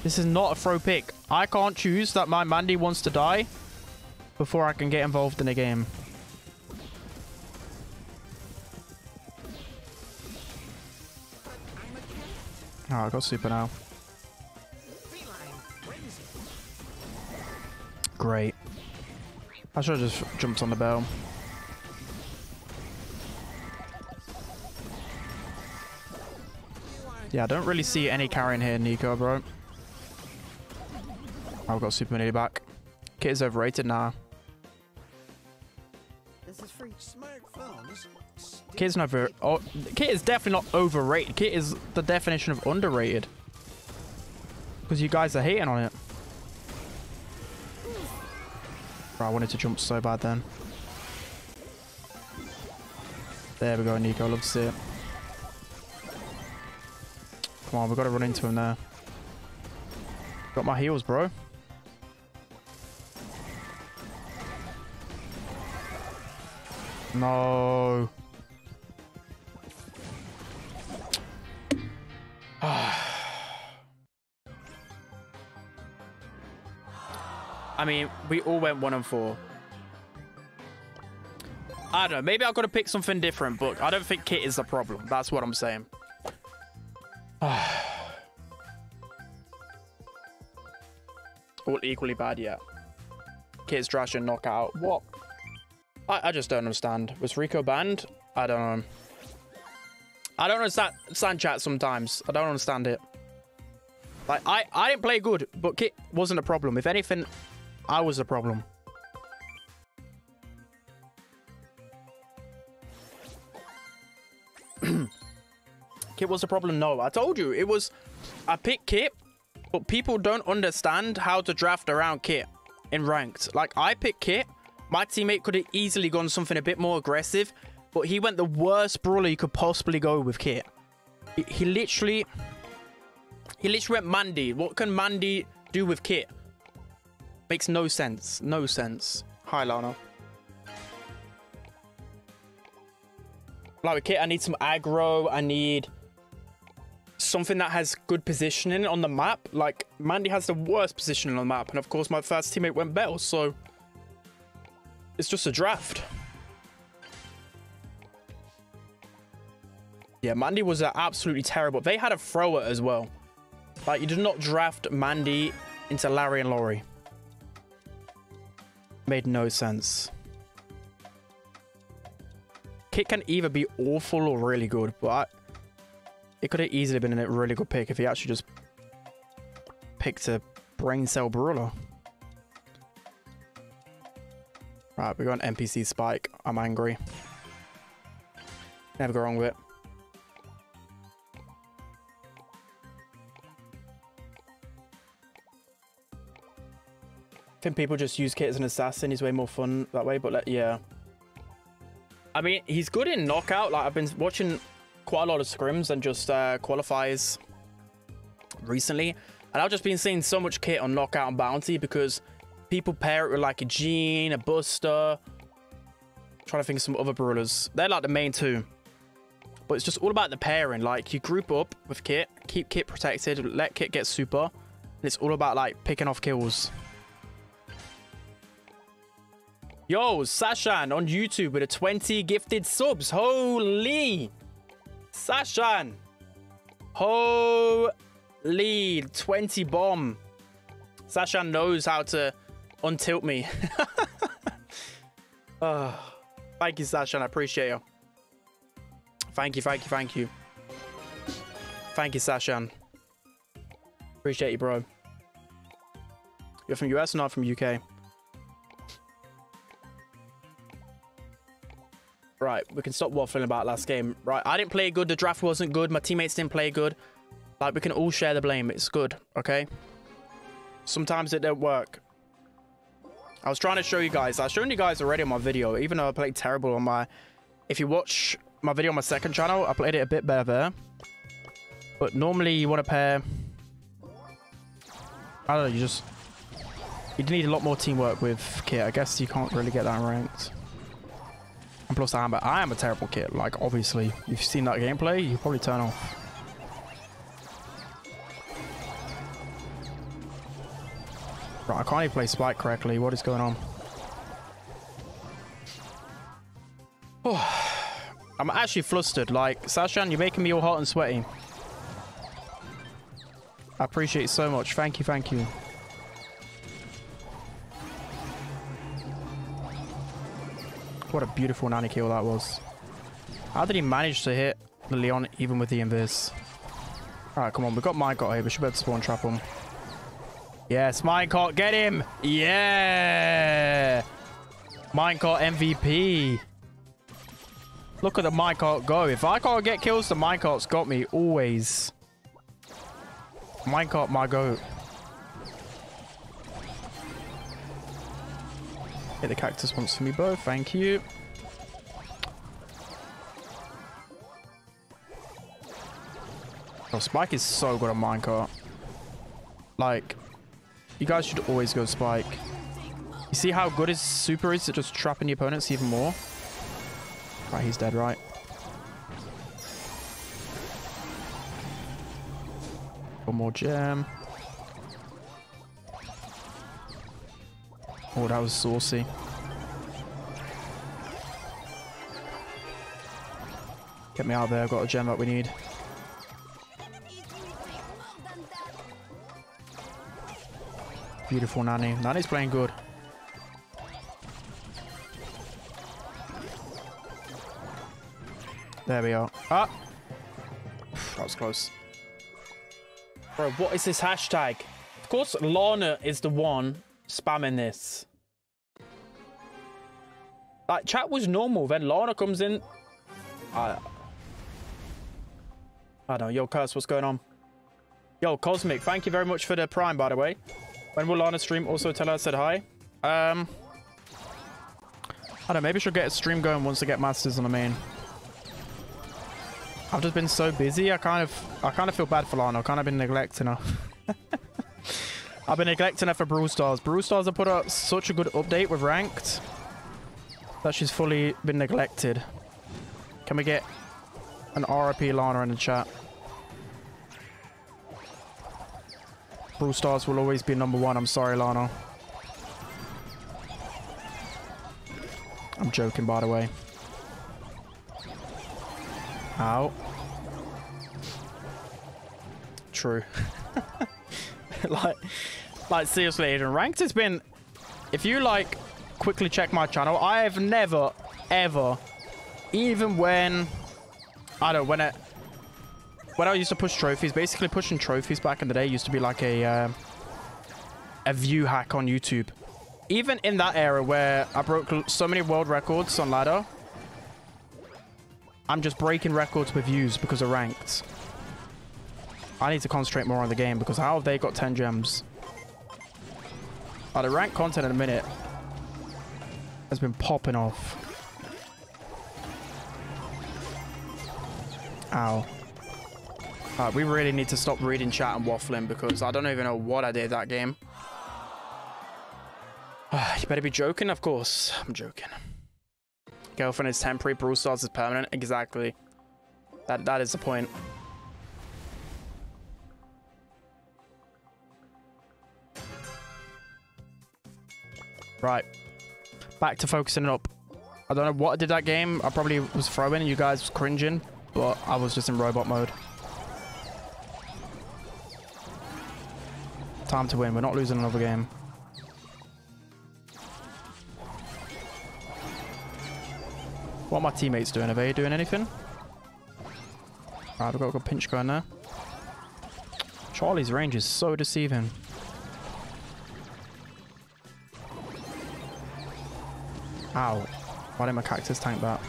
[SPEAKER 2] This is not a throw pick. I can't choose that my Mandy wants to die before I can get involved in a game. Oh, I got super now. I should have just jumped on the Belle. Yeah, I don't really see any carrying here, Nico, bro. I've got Super Mini back. Kit is overrated now.
[SPEAKER 4] This is free.
[SPEAKER 2] Kit's not over. Oh, Kit is definitely not overrated. Kit is the definition of underrated. Because you guys are hating on it. Wanted to jump so bad then. There we go, Nico. Love to see it. Come on, we've got to run into him there. Got my heels, bro. No. I mean, we all went one and four. I don't know. Maybe I've got to pick something different, but I don't think Kit is the problem. That's what I'm saying. all equally bad, yeah. Kit's trash and knockout. What? I, I just don't understand. Was Rico banned? I don't know. I don't understand, understand chat sometimes. I don't understand it. Like, I, I didn't play good, but Kit wasn't a problem. If anything, I was a problem. Kit was a problem? No, I told you. It was... I picked Kit, but people don't understand how to draft around Kit in ranked. Like, I picked Kit. My teammate could have easily gone something a bit more aggressive, but he went the worst brawler you could possibly go with Kit. He, he literally... He literally went Mandy. What can Mandy do with Kit? Makes no sense. No sense. Hi, Lana. Like Kit, I need some aggro. I need something that has good positioning on the map. Like, Mandy has the worst positioning on the map. And of course, my first teammate went Belle, so... It's just a draft. Yeah, Mandy was uh, absolutely terrible. They had a thrower as well. Like, you did not draft Mandy into Larry and Lawrie. Made no sense. Kit can either be awful or really good, but it could have easily been a really good pick if he actually just picked a brain cell brawler. Right, we got an NPC spike. I'm angry. Never go wrong with it. Think people just use Kit as an assassin. He's way more fun that way, but like, yeah. I mean, he's good in knockout. Like, I've been watching quite a lot of scrims and just uh, qualifies recently. And I've just been seeing so much kit on Knockout and Bounty because people pair it with like a Gene, a Buster. trying to think of some other brawlers. They're like the main two. But it's just all about the pairing. Like you group up with kit, keep kit protected, let kit get super. And it's all about like picking off kills. Yo, Sashan on YouTube with a 20 gifted subs. Holy! Sashan! Holy 20 bomb. Sashan knows how to untilt me. oh, thank you, Sashan. I appreciate you. Thank you, thank you, thank you. Thank you, Sashan. Appreciate you, bro. You're from US or not from UK? Right, we can stop waffling about last game. Right, I didn't play good. The draft wasn't good. My teammates didn't play good. Like, we can all share the blame. It's good, okay? Sometimes it don't work. I was trying to show you guys. I've shown you guys already on my video, even though I played terrible on my... If you watch my video on my second channel, I played it a bit better there. But normally you want to pair... I don't know, you just... You need a lot more teamwork with Kit. I guess you can't really get that ranked. And plus, I am a, I am a terrible kid. Like, obviously, if you've seen that gameplay, you probably turn off. Right, I can't even play Spike correctly. What is going on? Oh, I'm actually flustered. Like, Sashan, you're making me all hot and sweaty. I appreciate it so much. Thank you, thank you. What a beautiful Nani kill that was. How did he manage to hit the Leon even with the invis? Alright, come on. We've got Minecart here. We should be able to spawn trap him. Yes, Minecart. Get him. Yeah. Minecart MVP. Look at the Minecart go. If I can't get kills, the Minecart's got me always. Minecart, my goat. Hit the cactus once for me both. Thank you. Oh, Spike is so good on minecart. Like, you guys should always go Spike. You see how good his super is at just trapping the opponents even more? Right, he's dead, right? One more gem. Oh, that was saucy. Get me out of there. I've got a gem that we need. Beautiful Nani. Nani's playing good. There we are. Ah! That was close. Bro, what is this hashtag? Of course, Lana is the one spamming this. Like, chat was normal. Then Lana comes in. I, I don't know. Yo, Curse, what's going on? Yo, Cosmic, thank you very much for the prime, by the way. When will Lana stream? Also tell her I said hi. Um, I don't know. Maybe she'll get a stream going once I get Masters on the main. I've just been so busy. I kind of, I kind of feel bad for Lana. I've kind of been neglecting her. I've been neglecting her for Brawl Stars. Brawl Stars have put out such a good update with Ranked that she's fully been neglected. Can we get an RIP Lana in the chat? Brawl Stars will always be number one. I'm sorry, Lana. I'm joking, by the way. Ow. True. like, like seriously, Adrian. Ranked has been... If you, like, quickly check my channel, I have never, ever, even when... I don't know, when it... When I used to push trophies, basically pushing trophies back in the day used to be like a... Uh, a view hack on YouTube. Even in that era where I broke so many world records on ladder, I'm just breaking records with views because of ranked. I need to concentrate more on the game because how have they got 10 gems? Oh, the rank content in a minute has been popping off. Ow. Uh, we really need to stop reading chat and waffling because I don't even know what I did that game. you better be joking, of course. I'm joking. Girlfriend is temporary, Brawl Stars is permanent. Exactly. That That is the point. Right. Back to focusing it up. I don't know what I did that game. I probably was throwing and you guys was cringing, but I was just in robot mode. Time to win. We're not losing another game. What are my teammates doing? Are they doing anything? Right, we've got a good pinch going there. Charlie's range is so deceiving. Ow. Why didn't my cactus tank that?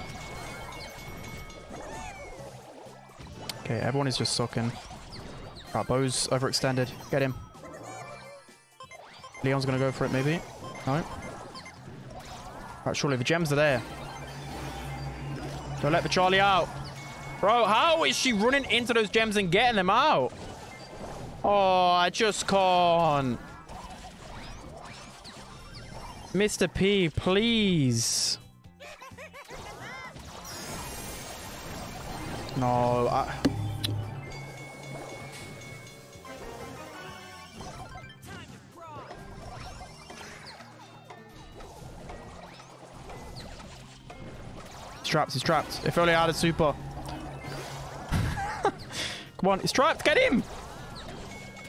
[SPEAKER 2] Okay, everyone is just sucking. Right, Bo's overextended. Get him. Leon's gonna go for it, maybe. No. Right, surely the gems are there. Don't let the Charlie out. Bro, how is she running into those gems and getting them out? Oh, I just can't. Mr. P, please. No, I... He's trapped, he's trapped. If only I had a super. Come on, he's trapped. Get him!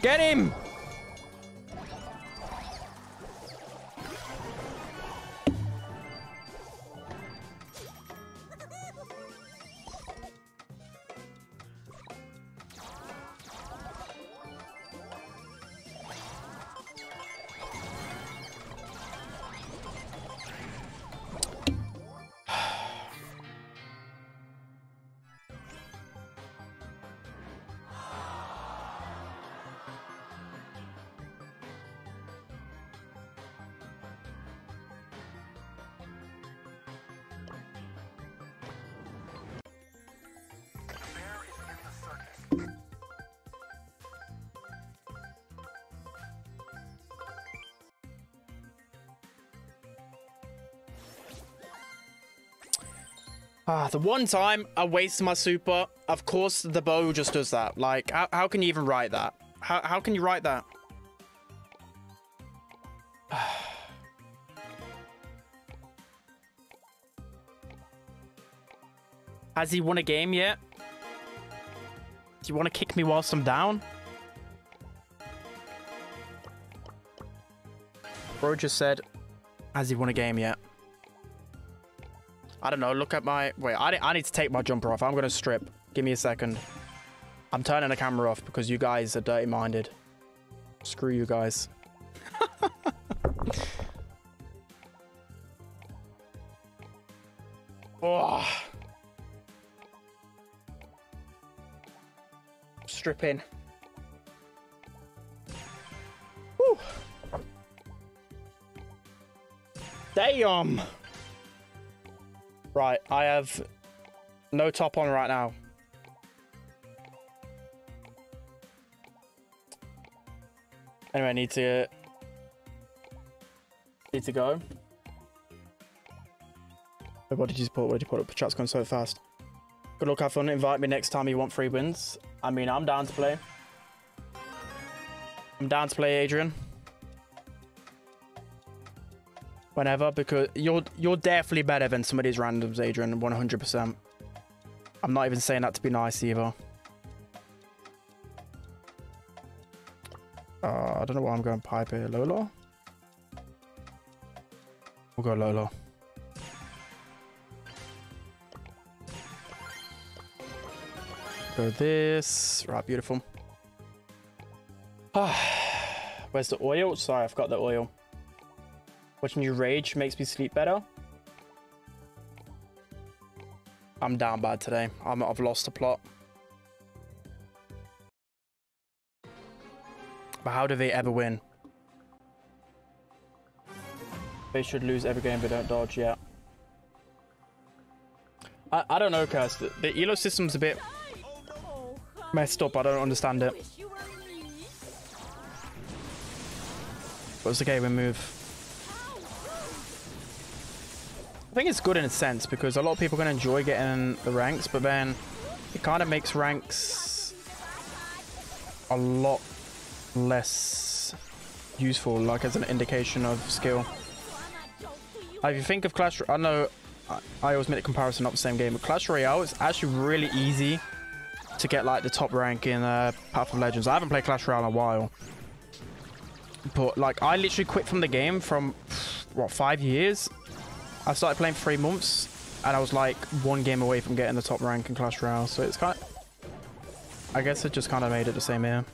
[SPEAKER 2] Get him! Ah, the one time I wasted my super, of course the Bo just does that. Like, how, how can you even write that? How, how can you write that? Has he won a game yet? Do you want to kick me whilst I'm down? Bro just said, has he won a game yet? I don't know. Look at my... Wait, I, I need to take my jumper off. I'm going to strip. Give me a second. I'm turning the camera off because you guys are dirty-minded. Screw you guys. oh. Stripping. Woo. Damn. Right, I have no top on right now. Anyway, I need to need to go. What did you put? What did you put? The chat's going so fast. Good luck, have fun. Invite me next time you want free wins. I mean, I'm down to play. I'm down to play, Adrian. Whenever because you're you're definitely better than some of these randoms, Adrian. 100%. I'm not even saying that to be nice either. Uh, I don't know why I'm going pipe here. Lolo? We'll go Lolo. Go this. Right, beautiful. Ah, Where's the oil? Sorry, I've got the oil. Watching you rage makes me sleep better. I'm down bad today. I'm, I've lost the plot. But how do they ever win? They should lose every game they don't dodge yet. I, I don't know, Curse. The, the elo system's a bit messed up. I don't understand it.
[SPEAKER 3] What's the were me.
[SPEAKER 2] But it's okay, we move. Think it's good in a sense because a lot of people to enjoy getting the ranks, but then it kind of makes ranks a lot less useful, like as an indication of skill. Like, if you think of Clash, I know I, I always make the comparison, not the same game, but Clash Royale is actually really easy to get like the top rank in uh, Path of Legends. I haven't played Clash Royale in a while, but like I literally quit from the game from what five years. I started playing for three months, and I was like one game away from getting the top rank in Clash Royale. So it's kind. I guess it just kind of made it the same here.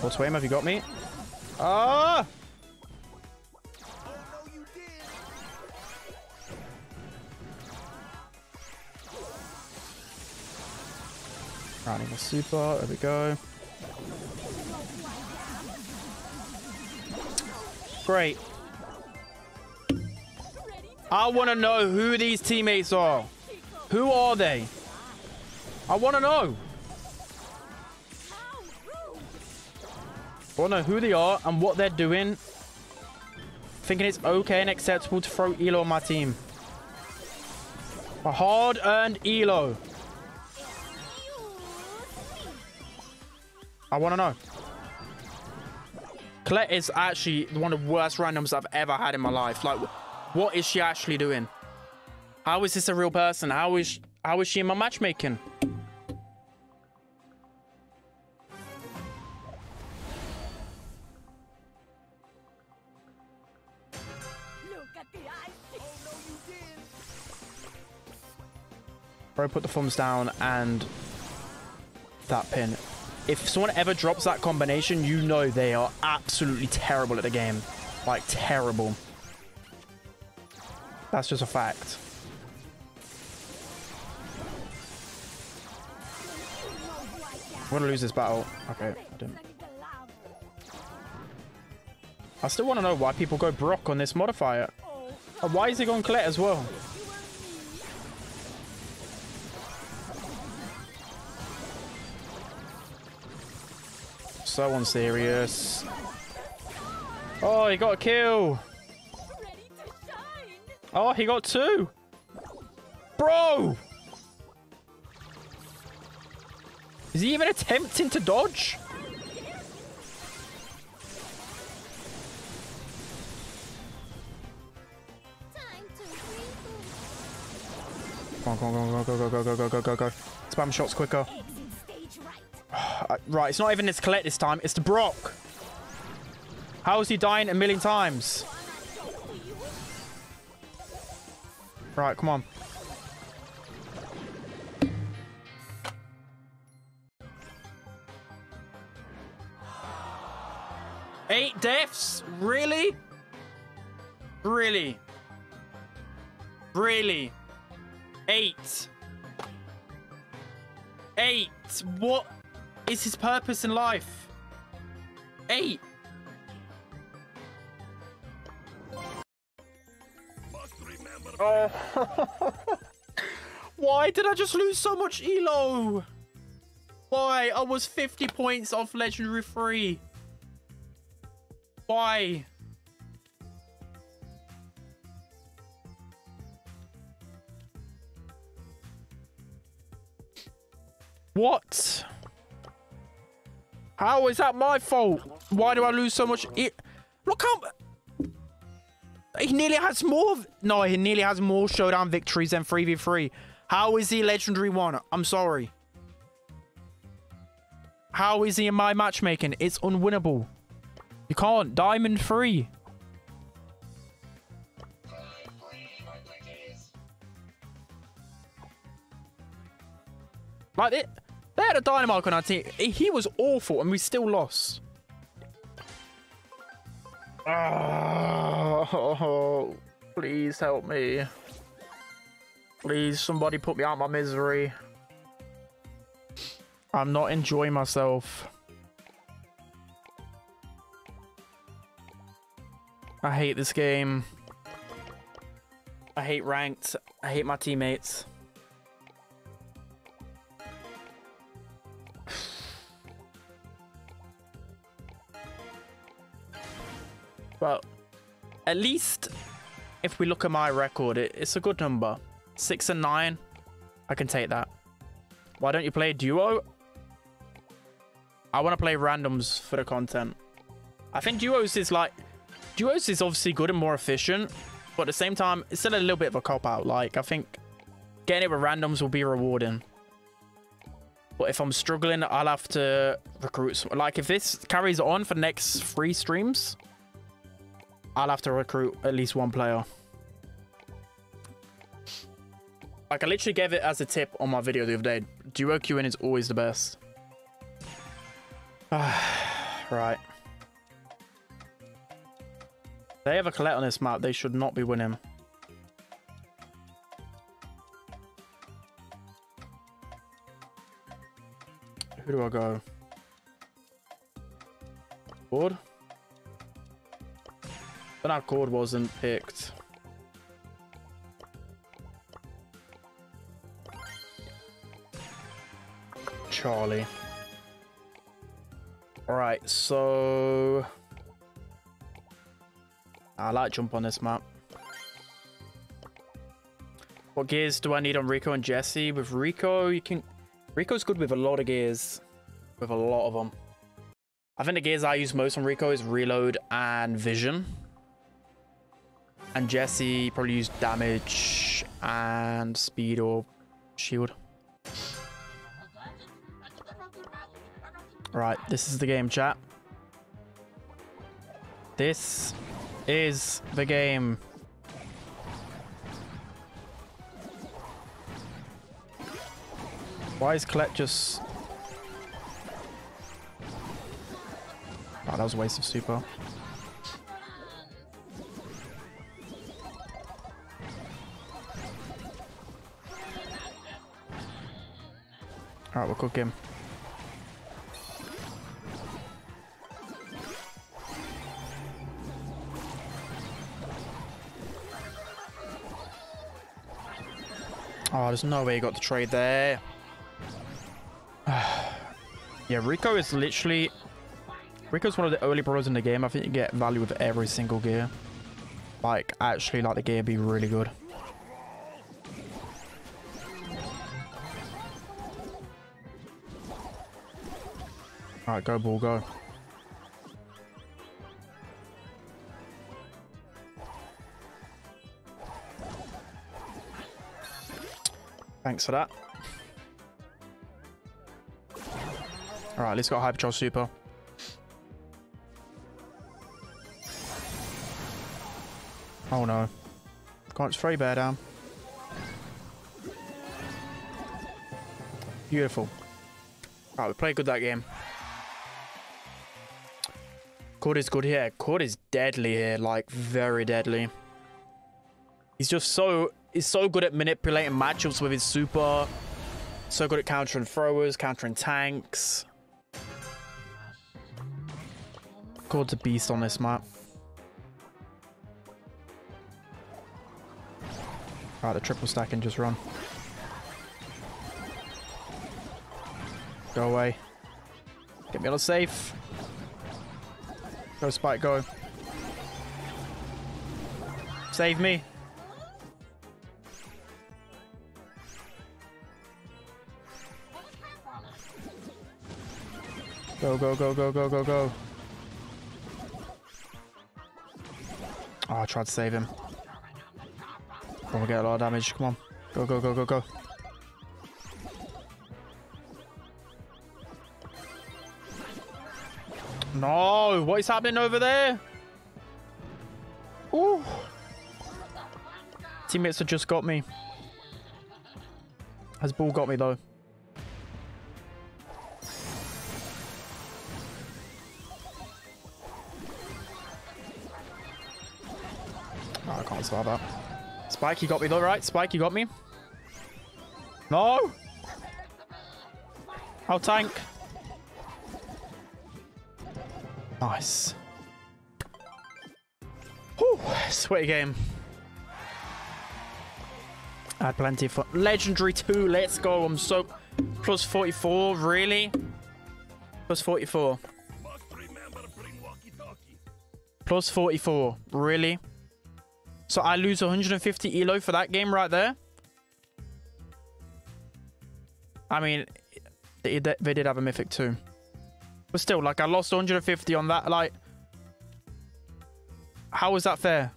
[SPEAKER 2] What's Wayne? Have you got me? Ah! Running a super, there we go. Great. I want to know who these teammates are. Who are they? I want to know. I want to know who they are and what they're doing. Thinking it's okay and acceptable to throw Elo on my team. A hard-earned Elo. I want to know. Colette is actually one of the worst randoms I've ever had in my life. Like, what is she actually doing? How is this a real person? How is how is she in my matchmaking? Bro, put the thumbs down and that pin. If someone ever drops that combination, you know they are absolutely terrible at the game. Like, terrible. That's just a fact. I'm gonna lose this battle. Okay, I didn't. I still want to know why people go Brock on this modifier. And why is he going Colette as well? So unserious. Oh, he got a kill. Oh, he got two. Bro! Is he even attempting to dodge? Come on, on, go, go, go, go, go, go, go, go, go. Spam shots quicker.
[SPEAKER 3] Right.
[SPEAKER 2] Uh, it's not even this Colette this time. It's the Brock. How is he dying a million times? Right, come on. Eight deaths? Really? Really? Really? Eight. Eight. What is his purpose in life? Eight. Oh. Why did I just lose so much elo? Why? I was 50 points off Legendary 3. Why? What? How is that my fault? Why do I lose so much? E Look how... He nearly has more. No, he nearly has more showdown victories than 3v3. How is he legendary one? I'm sorry. How is he in my matchmaking? It's unwinnable. You can't. Diamond free. Like. They had a Dynamike on our team. He was awful, and we still lost. Oh, please help me. Please, somebody put me out of my misery. I'm not enjoying myself. I hate this game. I hate ranked. I hate my teammates. Well, at least if we look at my record, it, it's a good number. Six and nine, I can take that. Why don't you play a duo? I want to play randoms for the content. I think duos is like, duos is obviously good and more efficient, but at the same time, it's still a little bit of a cop out. Like, I think getting it with randoms will be rewarding. But if I'm struggling, I'll have to recruit. Some, like, if this carries on for next three streams, I'll have to recruit at least one player. Like, I literally gave it as a tip on my video the other day. Duo queuing is always the best. right. They have a Colette on this map. They should not be winning. Who do I go? Cord? But our Cord wasn't picked. Charlie. Alright, so... I like jump on this map. What gears do I need on Rico and Jessie? With Rico, you can... Rico's good with a lot of gears. With a lot of them. I think the gears I use most on Rico is Reload and Vision. And Jessie probably use Damage and Speed or Shield. Right, this is the game, chat. This is the game. Why is Colette just... Oh, that was a waste of super. Alright, we'll cook him. Oh, there's no way he got the trade there. yeah, Rico is literally... Rico's one of the early bros in the game. I think you get value with every single gear. Like, actually, like the gear be really good. Alright, go ball, go. Thanks for that. Alright, let's go Hyper Super. Oh no. Can't spray bear down. Beautiful. Alright, we played good that game. Cord is good here. Cord is deadly here, like very deadly. He's just so he's so good at manipulating matchups with his super. So good at countering throwers, countering tanks. Cord's a beast on this map. Alright, the triple stack and just run. Go away. Get me on a safe. Go Spike, go. Save me. Go, go, go, go, go, go, go. Oh, I tried to save him. Probably get a lot of damage. Come on. Go, go, go, go, go. No, what is happening over there? Ooh. Teammates have just got me. Has Ball got me though? Oh, I can't survive that. Spike, you got me though, right? Spike, you got me? No! I'll tank. Nice. Whew, sweaty game. I had plenty fun. Legendary 2, let's go. I'm so... Plus 44, really? Plus 44.
[SPEAKER 5] Must remember bring walkie-talkie.
[SPEAKER 2] Plus 44. Really? So I lose 150 elo for that game right there? I mean, they, they did have a mythic too. But still, like, I lost 150 on that. Like, how is that fair?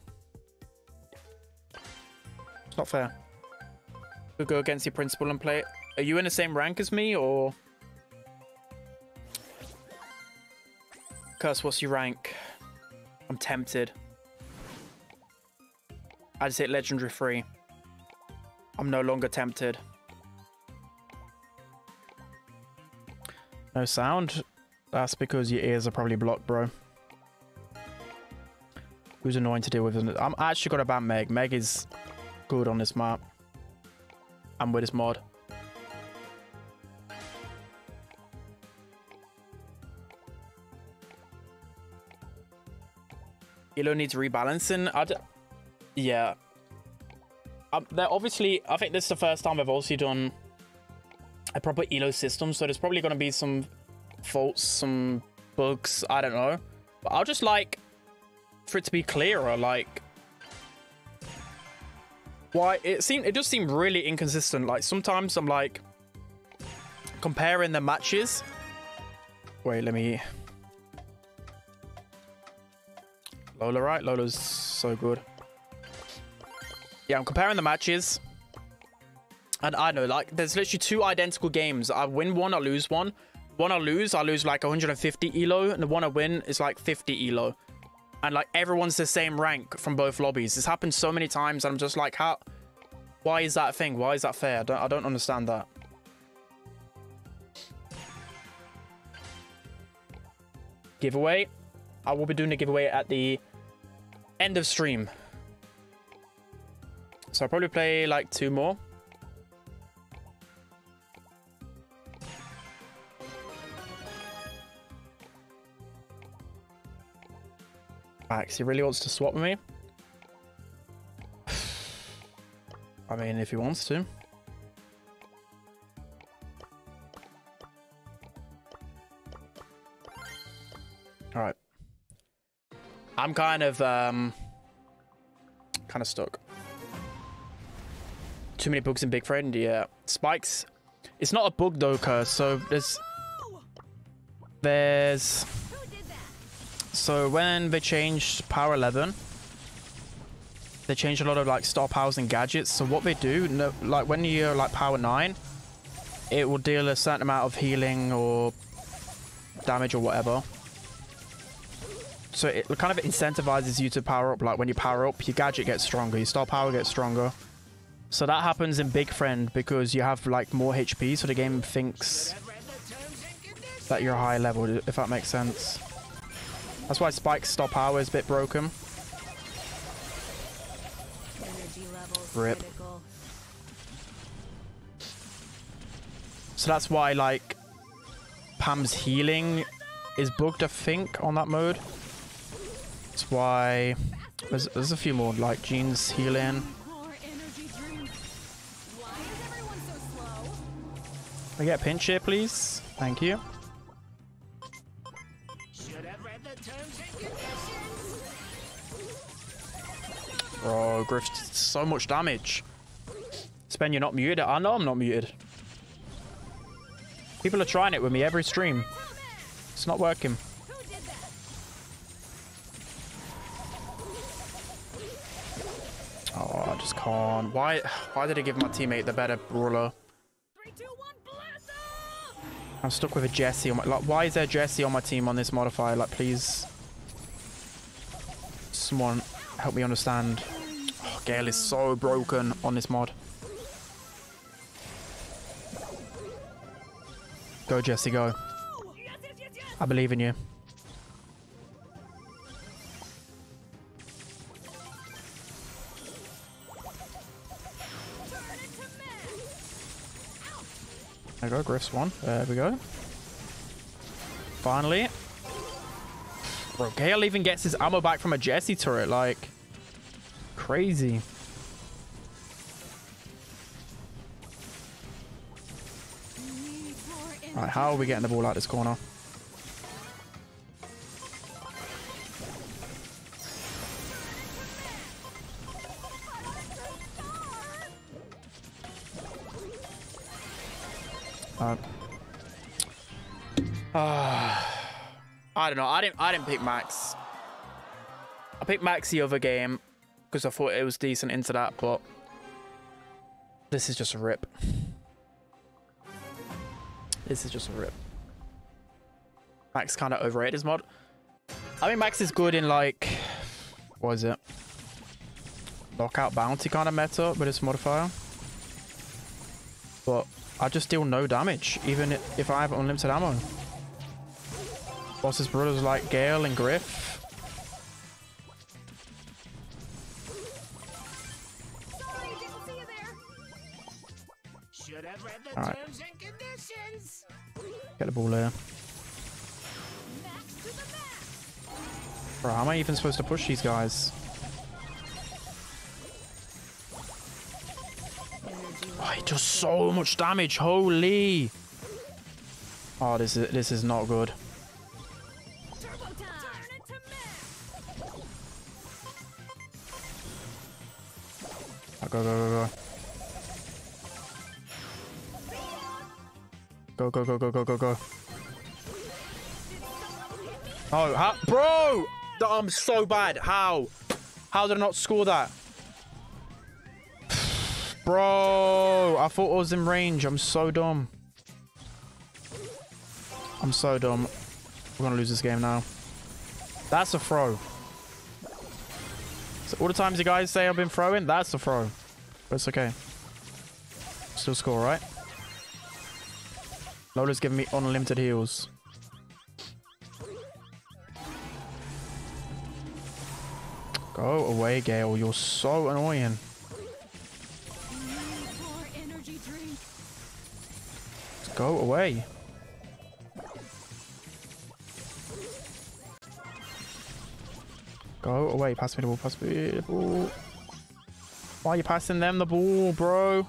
[SPEAKER 2] It's not fair. We'll go against your principal and play it. Are you in the same rank as me, or... Curse, what's your rank? I'm tempted. I just hit legendary free. I'm no longer tempted. No sound? That's because your ears are probably blocked, bro. Who's annoying to deal with? I'm actually got a ban Meg. Meg is good on this map. And with this mod. Elo needs rebalancing. I d yeah. Um, they're obviously, I think this is the first time I've also done a proper Elo system, so there's probably going to be some faults, some bugs, I don't know. But I'll just like for it to be clearer, like why it seemed it does seem really inconsistent. Like sometimes I'm like comparing the matches. Wait, let me Lola, right? Lola's so good. Yeah, I'm comparing the matches. And I know, like, there's literally two identical games. I win one, I lose one. One I lose, I lose like 150 elo. And the one I win is like 50 elo. And like, everyone's the same rank from both lobbies. This happened so many times. And I'm just like, how... Why is that thing? Why is that fair? I don't, I don't understand that. Giveaway. I will be doing a giveaway at the end of stream. So I'll probably play like two more. He really wants to swap me. I mean, if he wants to. Alright. I'm kind of, um... Kind of stuck. Too many bugs in Big Friend, yeah. Spikes. It's not a bug though. So there's... There's... So when they changed Power 11, they changed a lot of like star powers and gadgets. So what they do, no, like when you're like Power 9, it will deal a certain amount of healing or damage or whatever. So it kind of incentivizes you to power up. Like when you power up, your gadget gets stronger, your star power gets stronger. So that happens in Big Friend because you have like more HP, so the game thinks that you're high level, if that makes sense. That's why Spike's star power is a bit broken. Rip. So that's why like Pam's healing is bugged, I think, on that mode. That's why there's, there's a few more like Gene's healing. I get a pinch here, please. Thank you. Bro, Griff, so much damage. Spen, you're not muted. I know I'm not muted. People are trying it with me every stream. It's not working. Oh, I just can't. Why Why did I give my teammate the better brawler? I'm stuck with a Jessie. On my, like, why is there Jessie on my team on this modifier? Like, please. Someone help me understand. Gale is so broken on this mod. Go, Jessie, go. I believe in you. There we go, Griff's one. There we go. Finally. Bro, Gale even gets his ammo back from a Jessie turret, like... Crazy. Right, how are we getting the ball out this corner? Uh, I don't know. I didn't. I didn't pick Max. I picked Max the other game because I thought it was decent into that, but this is just a rip. This is just a rip. Max kind of overrated his mod. I mean, Max is good in like, what is it? Lockout bounty kind of meta with his modifier. But I just deal no damage, even if I have unlimited ammo. Boss's brothers like Gale and Griff.
[SPEAKER 4] Should have read the
[SPEAKER 2] Alright.
[SPEAKER 4] terms and conditions.
[SPEAKER 2] Get the ball there.
[SPEAKER 3] Max to the max.
[SPEAKER 2] Bro, how am I even supposed to push these guys? Oh, he does so much damage. Holy. Oh, this is this is not good.
[SPEAKER 3] Turbo time. Turn it to max.
[SPEAKER 2] Go, go, go, go. Go, go, go, go, go, go, go. Oh, bro! I'm so bad. How? How did I not score that? Bro, I thought I was in range. I'm so dumb. I'm so dumb. We're gonna lose this game now. That's a throw. So all the times you guys say I've been throwing, that's a throw. But it's okay. Still score, right? Lola's giving me unlimited heals. Go away, Gale. You're so annoying. Go away. Go away. Pass me the ball. Pass me the ball. Why are you passing them the ball, bro?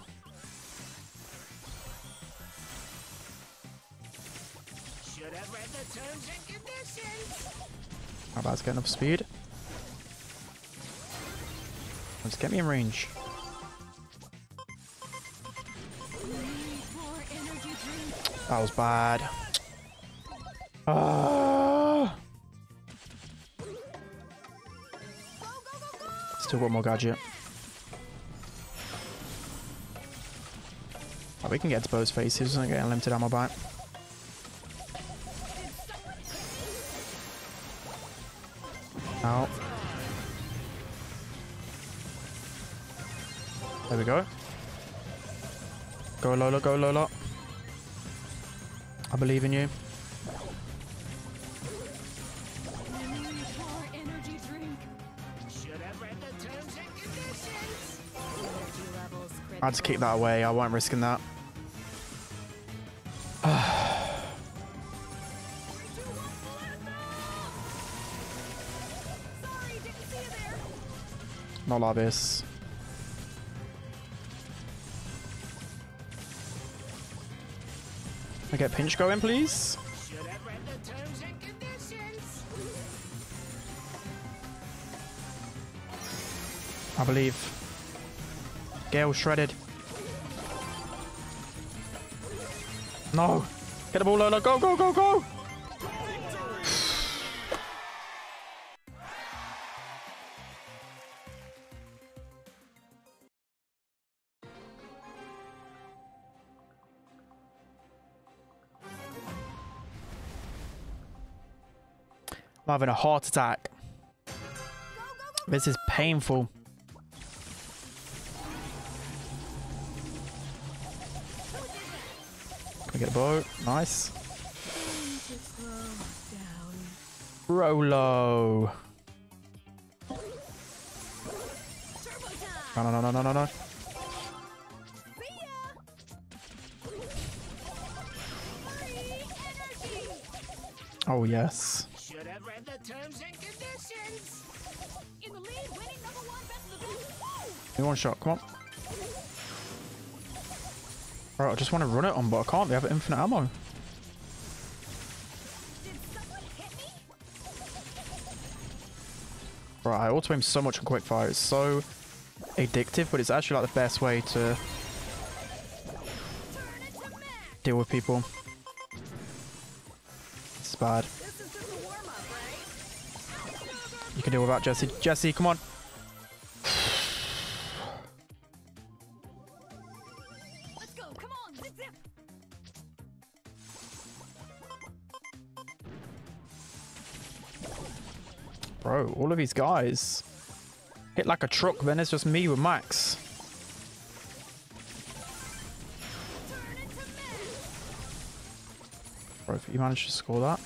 [SPEAKER 2] How about getting up speed? Just get me in range. That was bad. Ah. Still got more gadget. Oh, we can get to both faces and get unlimited ammo back. Lola, go Lola. I believe in you. I had to kick that away. I wasn't risking that.
[SPEAKER 3] Sorry, didn't
[SPEAKER 2] get pinch going, please? I believe. Gale shredded. No. Get the ball, Lola. Go, go, go, go. I'm having a heart attack. This is painful. Can we get a boat? Nice. Rolo. No, no, no, no, no, no, no. Oh, yes. Me one shot. Come on. Alright, I just want to run it on, but I can't. They have infinite ammo. Right, I auto aim so much on quickfire. It's so addictive, but it's actually like the best way to deal with people. It's bad. You can deal with that, Jessie. Jessie, come on. These guys hit like a truck, then it's just me with Max. Bro, if you managed to score that.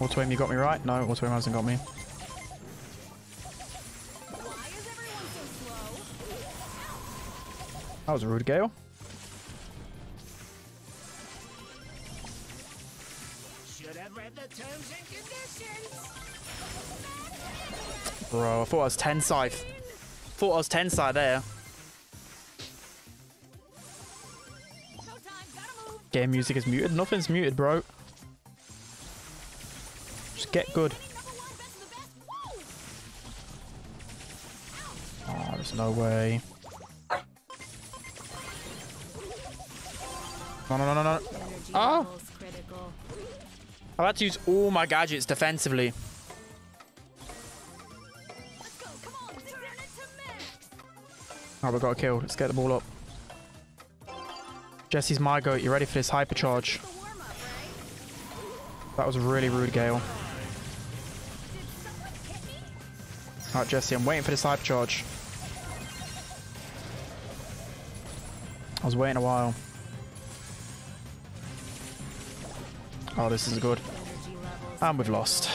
[SPEAKER 2] Auto aim, you got me right? No, auto aim hasn't got me. That was a rude gale. Bro, I thought I was 10 scythe. Thought I was 10 side there.
[SPEAKER 3] Showtime. Gotta move.
[SPEAKER 2] Game music is muted. Nothing's muted, bro. Just get good.
[SPEAKER 3] Number one. Best of the best. Woo!
[SPEAKER 2] Oh, there's no way. No, no, no, no, no. Oh. I've had to use all my gadgets defensively. Oh, we got a kill. Let's get the ball up. Jessie's my goat. You ready for this hypercharge? That was a really rude gale. Alright, Jesse, I'm waiting for this hypercharge. I was waiting a while. Oh, this is good. And we've lost.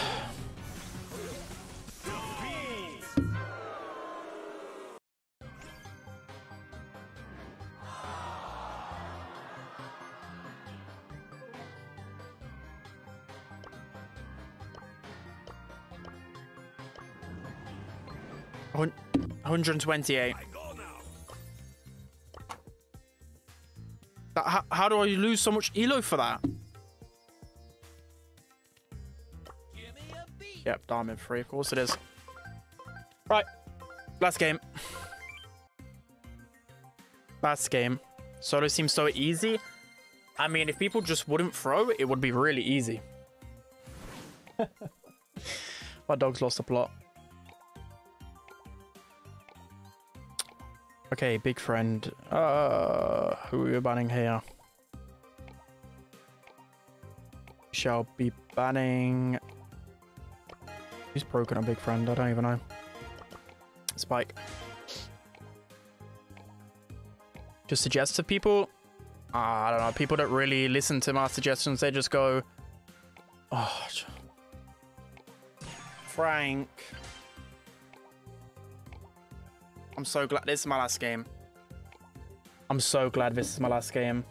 [SPEAKER 2] 128.
[SPEAKER 5] I go now.
[SPEAKER 2] That- how, how do I lose so much elo for that? Yep, diamond free, of course it is. Right, last game. Last game. Solo seems so easy. I mean, if people just wouldn't throw, it would be really easy. My dog's lost the plot. Okay, big friend. Uh, who are we banning here? Shall be banning Who's broken a big friend? I don't even know. Spike. Just suggest to people. Uh, I don't know. People don't really listen to my suggestions. They just go, oh, Frank. I'm so glad this is my last game. I'm so glad this is my last game.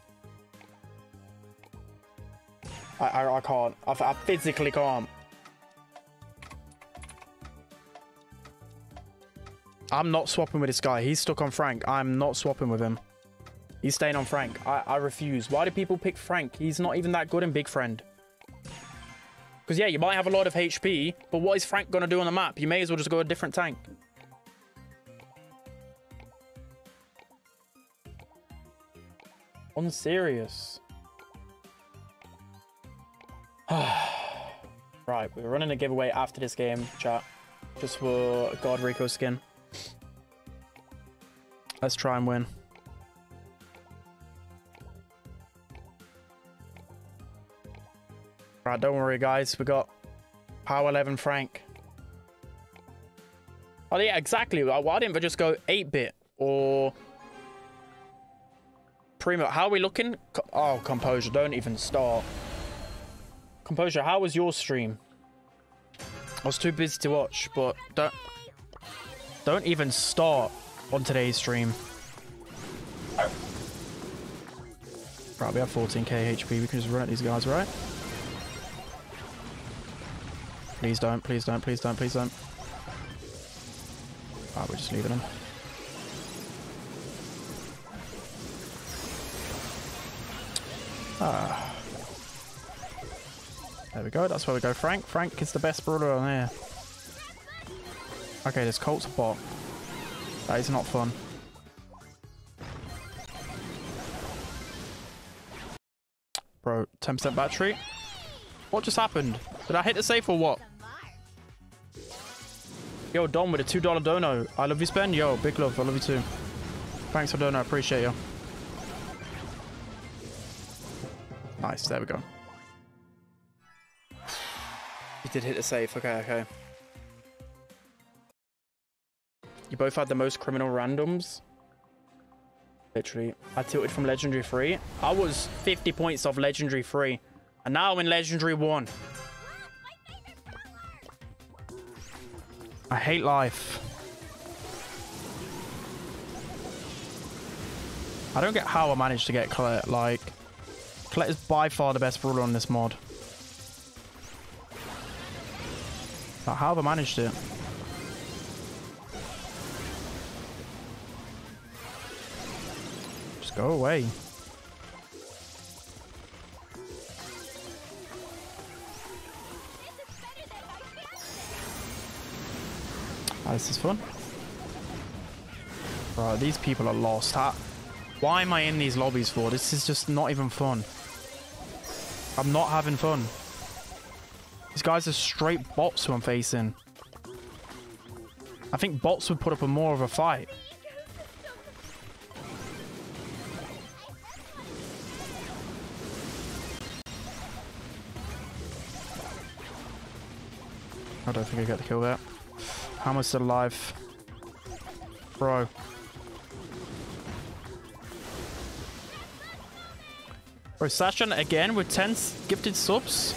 [SPEAKER 2] I I, I can't. I, I physically can't. I'm not swapping with this guy. He's stuck on Frank. I'm not swapping with him. He's staying on Frank. I, I refuse. Why do people pick Frank? He's not even that good in Big Friend. Because, yeah, you might have a lot of HP, but what is Frank going to do on the map? You may as well just go a different tank. Unserious. right, we're running a giveaway after this game, chat. Just for God Rico skin. Let's try and win. Right, don't worry, guys. We got Power 11 Frank. Oh, yeah, exactly. Why why didn't we just go 8-bit or Primo? How are we looking? Oh, Composure, don't even start. Composure, how was your stream? I was too busy to watch, but don't don't even start on today's stream. Right, we have 14k HP. We can just run at these guys, right? Please don't, please don't, please don't, please don't. Ah, we're just leaving them. Ah. There we go, that's where we go. Frank, Frank is the best brawler on here. Okay, this Colt's a bot. That is not fun. Bro, 10% battery. What just happened? Did I hit the safe or what? Yo, Don with a $2 dono. I love you, Spen. Yo, big love. I love you too. Thanks for dono. I appreciate you. Nice. There we go. You did hit the safe. Okay, okay. You both had the most criminal randoms. Literally. I tilted from Legendary 3. I was 50 points off Legendary 3. And now I'm in Legendary 1. I hate life. I don't get how I managed to get Colette. Like, Colette is by far the best brawler on this mod. But how have I managed it? Just go away. Ah, this is fun. Bro, these people are lost. How, why am I in these lobbies for? This is just not even fun. I'm not having fun. These guys are straight bots who I'm facing. I think bots would put up a more of a fight. I don't think I get the kill there. How much alive? Bro. Bro, Sasha again with 10 gifted subs.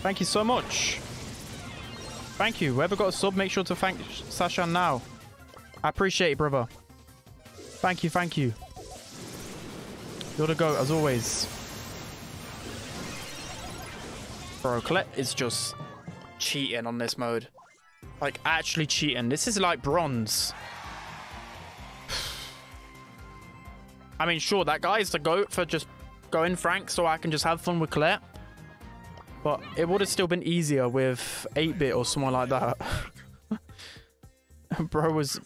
[SPEAKER 2] Thank you so much. Thank you. Whoever got a sub, make sure to thank Sasha now. I appreciate it, brother. Thank you, thank you. You're the goat, as always. Bro, Colette is just cheating on this mode. Like, actually cheating. This is like bronze. I mean, sure, that guy is the GOAT for just going Frank so I can just have fun with Colette. But it would have still been easier with 8-bit or someone like that. Bro was...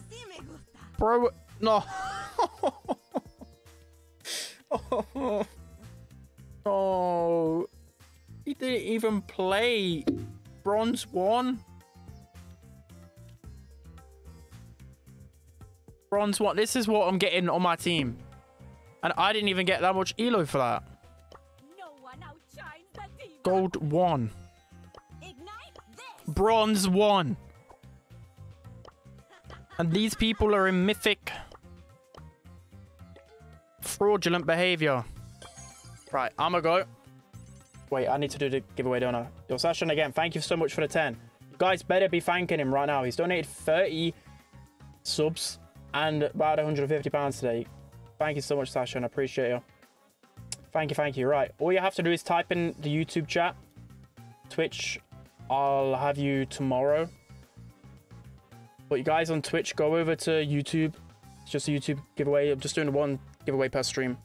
[SPEAKER 2] Bro... No. oh. He didn't even play bronze one. Bronze one. This is what I'm getting on my team. And I didn't even get that much elo for that.
[SPEAKER 3] No one outshines the diva.
[SPEAKER 2] Gold one.
[SPEAKER 3] This.
[SPEAKER 2] Bronze one. And these people are in mythic. Fraudulent behavior. Right, I'ma go. Wait, I need to do the giveaway, don't I? Yo, Sasha, again, thank you so much for the 10. You guys better be thanking him right now. He's donated 30 subs and about 150 pounds today. Thank you so much, Sasha, and I appreciate you. Thank you, thank you. Right, all you have to do is type in the YouTube chat. Twitch, I'll have you tomorrow. But you guys on Twitch, go over to YouTube. It's just a YouTube giveaway. I'm just doing one giveaway per stream.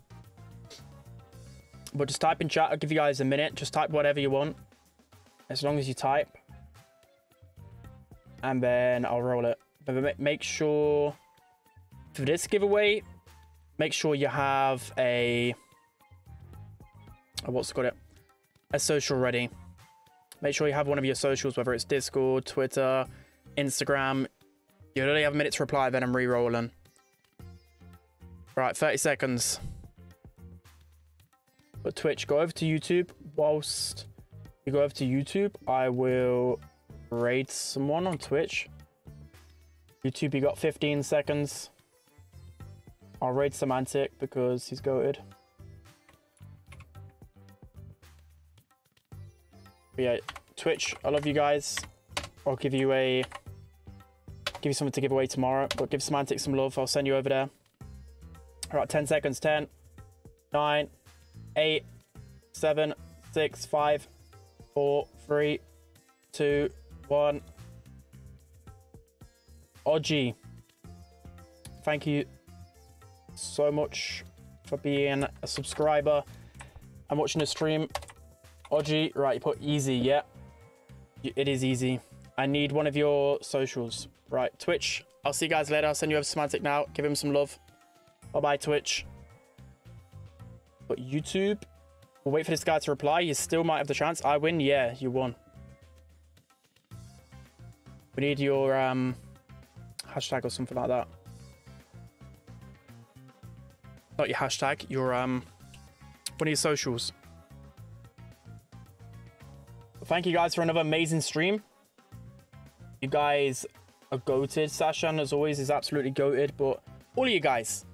[SPEAKER 2] But just type in chat. I'll give you guys a minute. Just type whatever you want. As long as you type. And then I'll roll it. But make sure for this giveaway, make sure you have a oh, what's called it? A social ready. Make sure you have one of your socials, whether it's Discord, Twitter, Instagram. You only have a minute to reply, then I'm re-rolling. Right, 30 seconds. But Twitch, go over to YouTube. Whilst you go over to YouTube, I will raid someone on Twitch. YouTube, you got 15 seconds. I'll raid Semantic because he's goated. But yeah, Twitch, I love you guys. I'll give you a give you something to give away tomorrow. But give Semantic some love. I'll send you over there. All right, 10 seconds. 10, 9, 8, 7, 6, 5, 4, 3, 2, 1. Oji, thank you so much for being a subscriber and watching the stream. Oji, right, you put easy, yeah. It is easy. I need one of your socials. Right, Twitch. I'll see you guys later. I'll send you over Semantic now. Give him some love. Bye bye, Twitch. But YouTube, We'll wait for this guy to reply. You still might have the chance. I win. Yeah, you won. We need your um, hashtag or something like that. Not your hashtag. Your um, one of your socials. Thank you guys for another amazing stream. You guys are goated. Sashan, as always, is absolutely goated. But all of you guys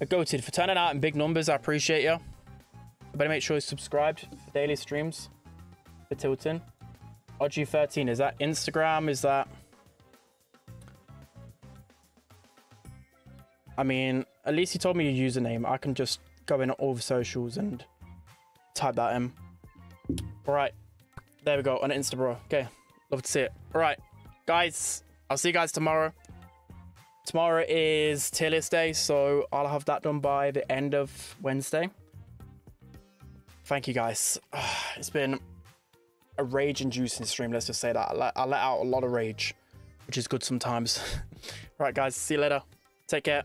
[SPEAKER 2] are goated for turning out in big numbers. I appreciate you. Better make sure you're subscribed for daily streams for Tilton. OG13, is that Instagram? Is that. I mean, at least you told me your username. I can just go in all the socials and type that in. All right. There we go on Insta, bro. Okay. Love to see it. All right. Guys, I'll see you guys tomorrow. Tomorrow is tier list day, so I'll have that done by the end of Wednesday. Thank you guys. It's been a rage inducing stream, let's just say that. I let, I let out a lot of rage, which is good sometimes. right, guys, see you later. Take care.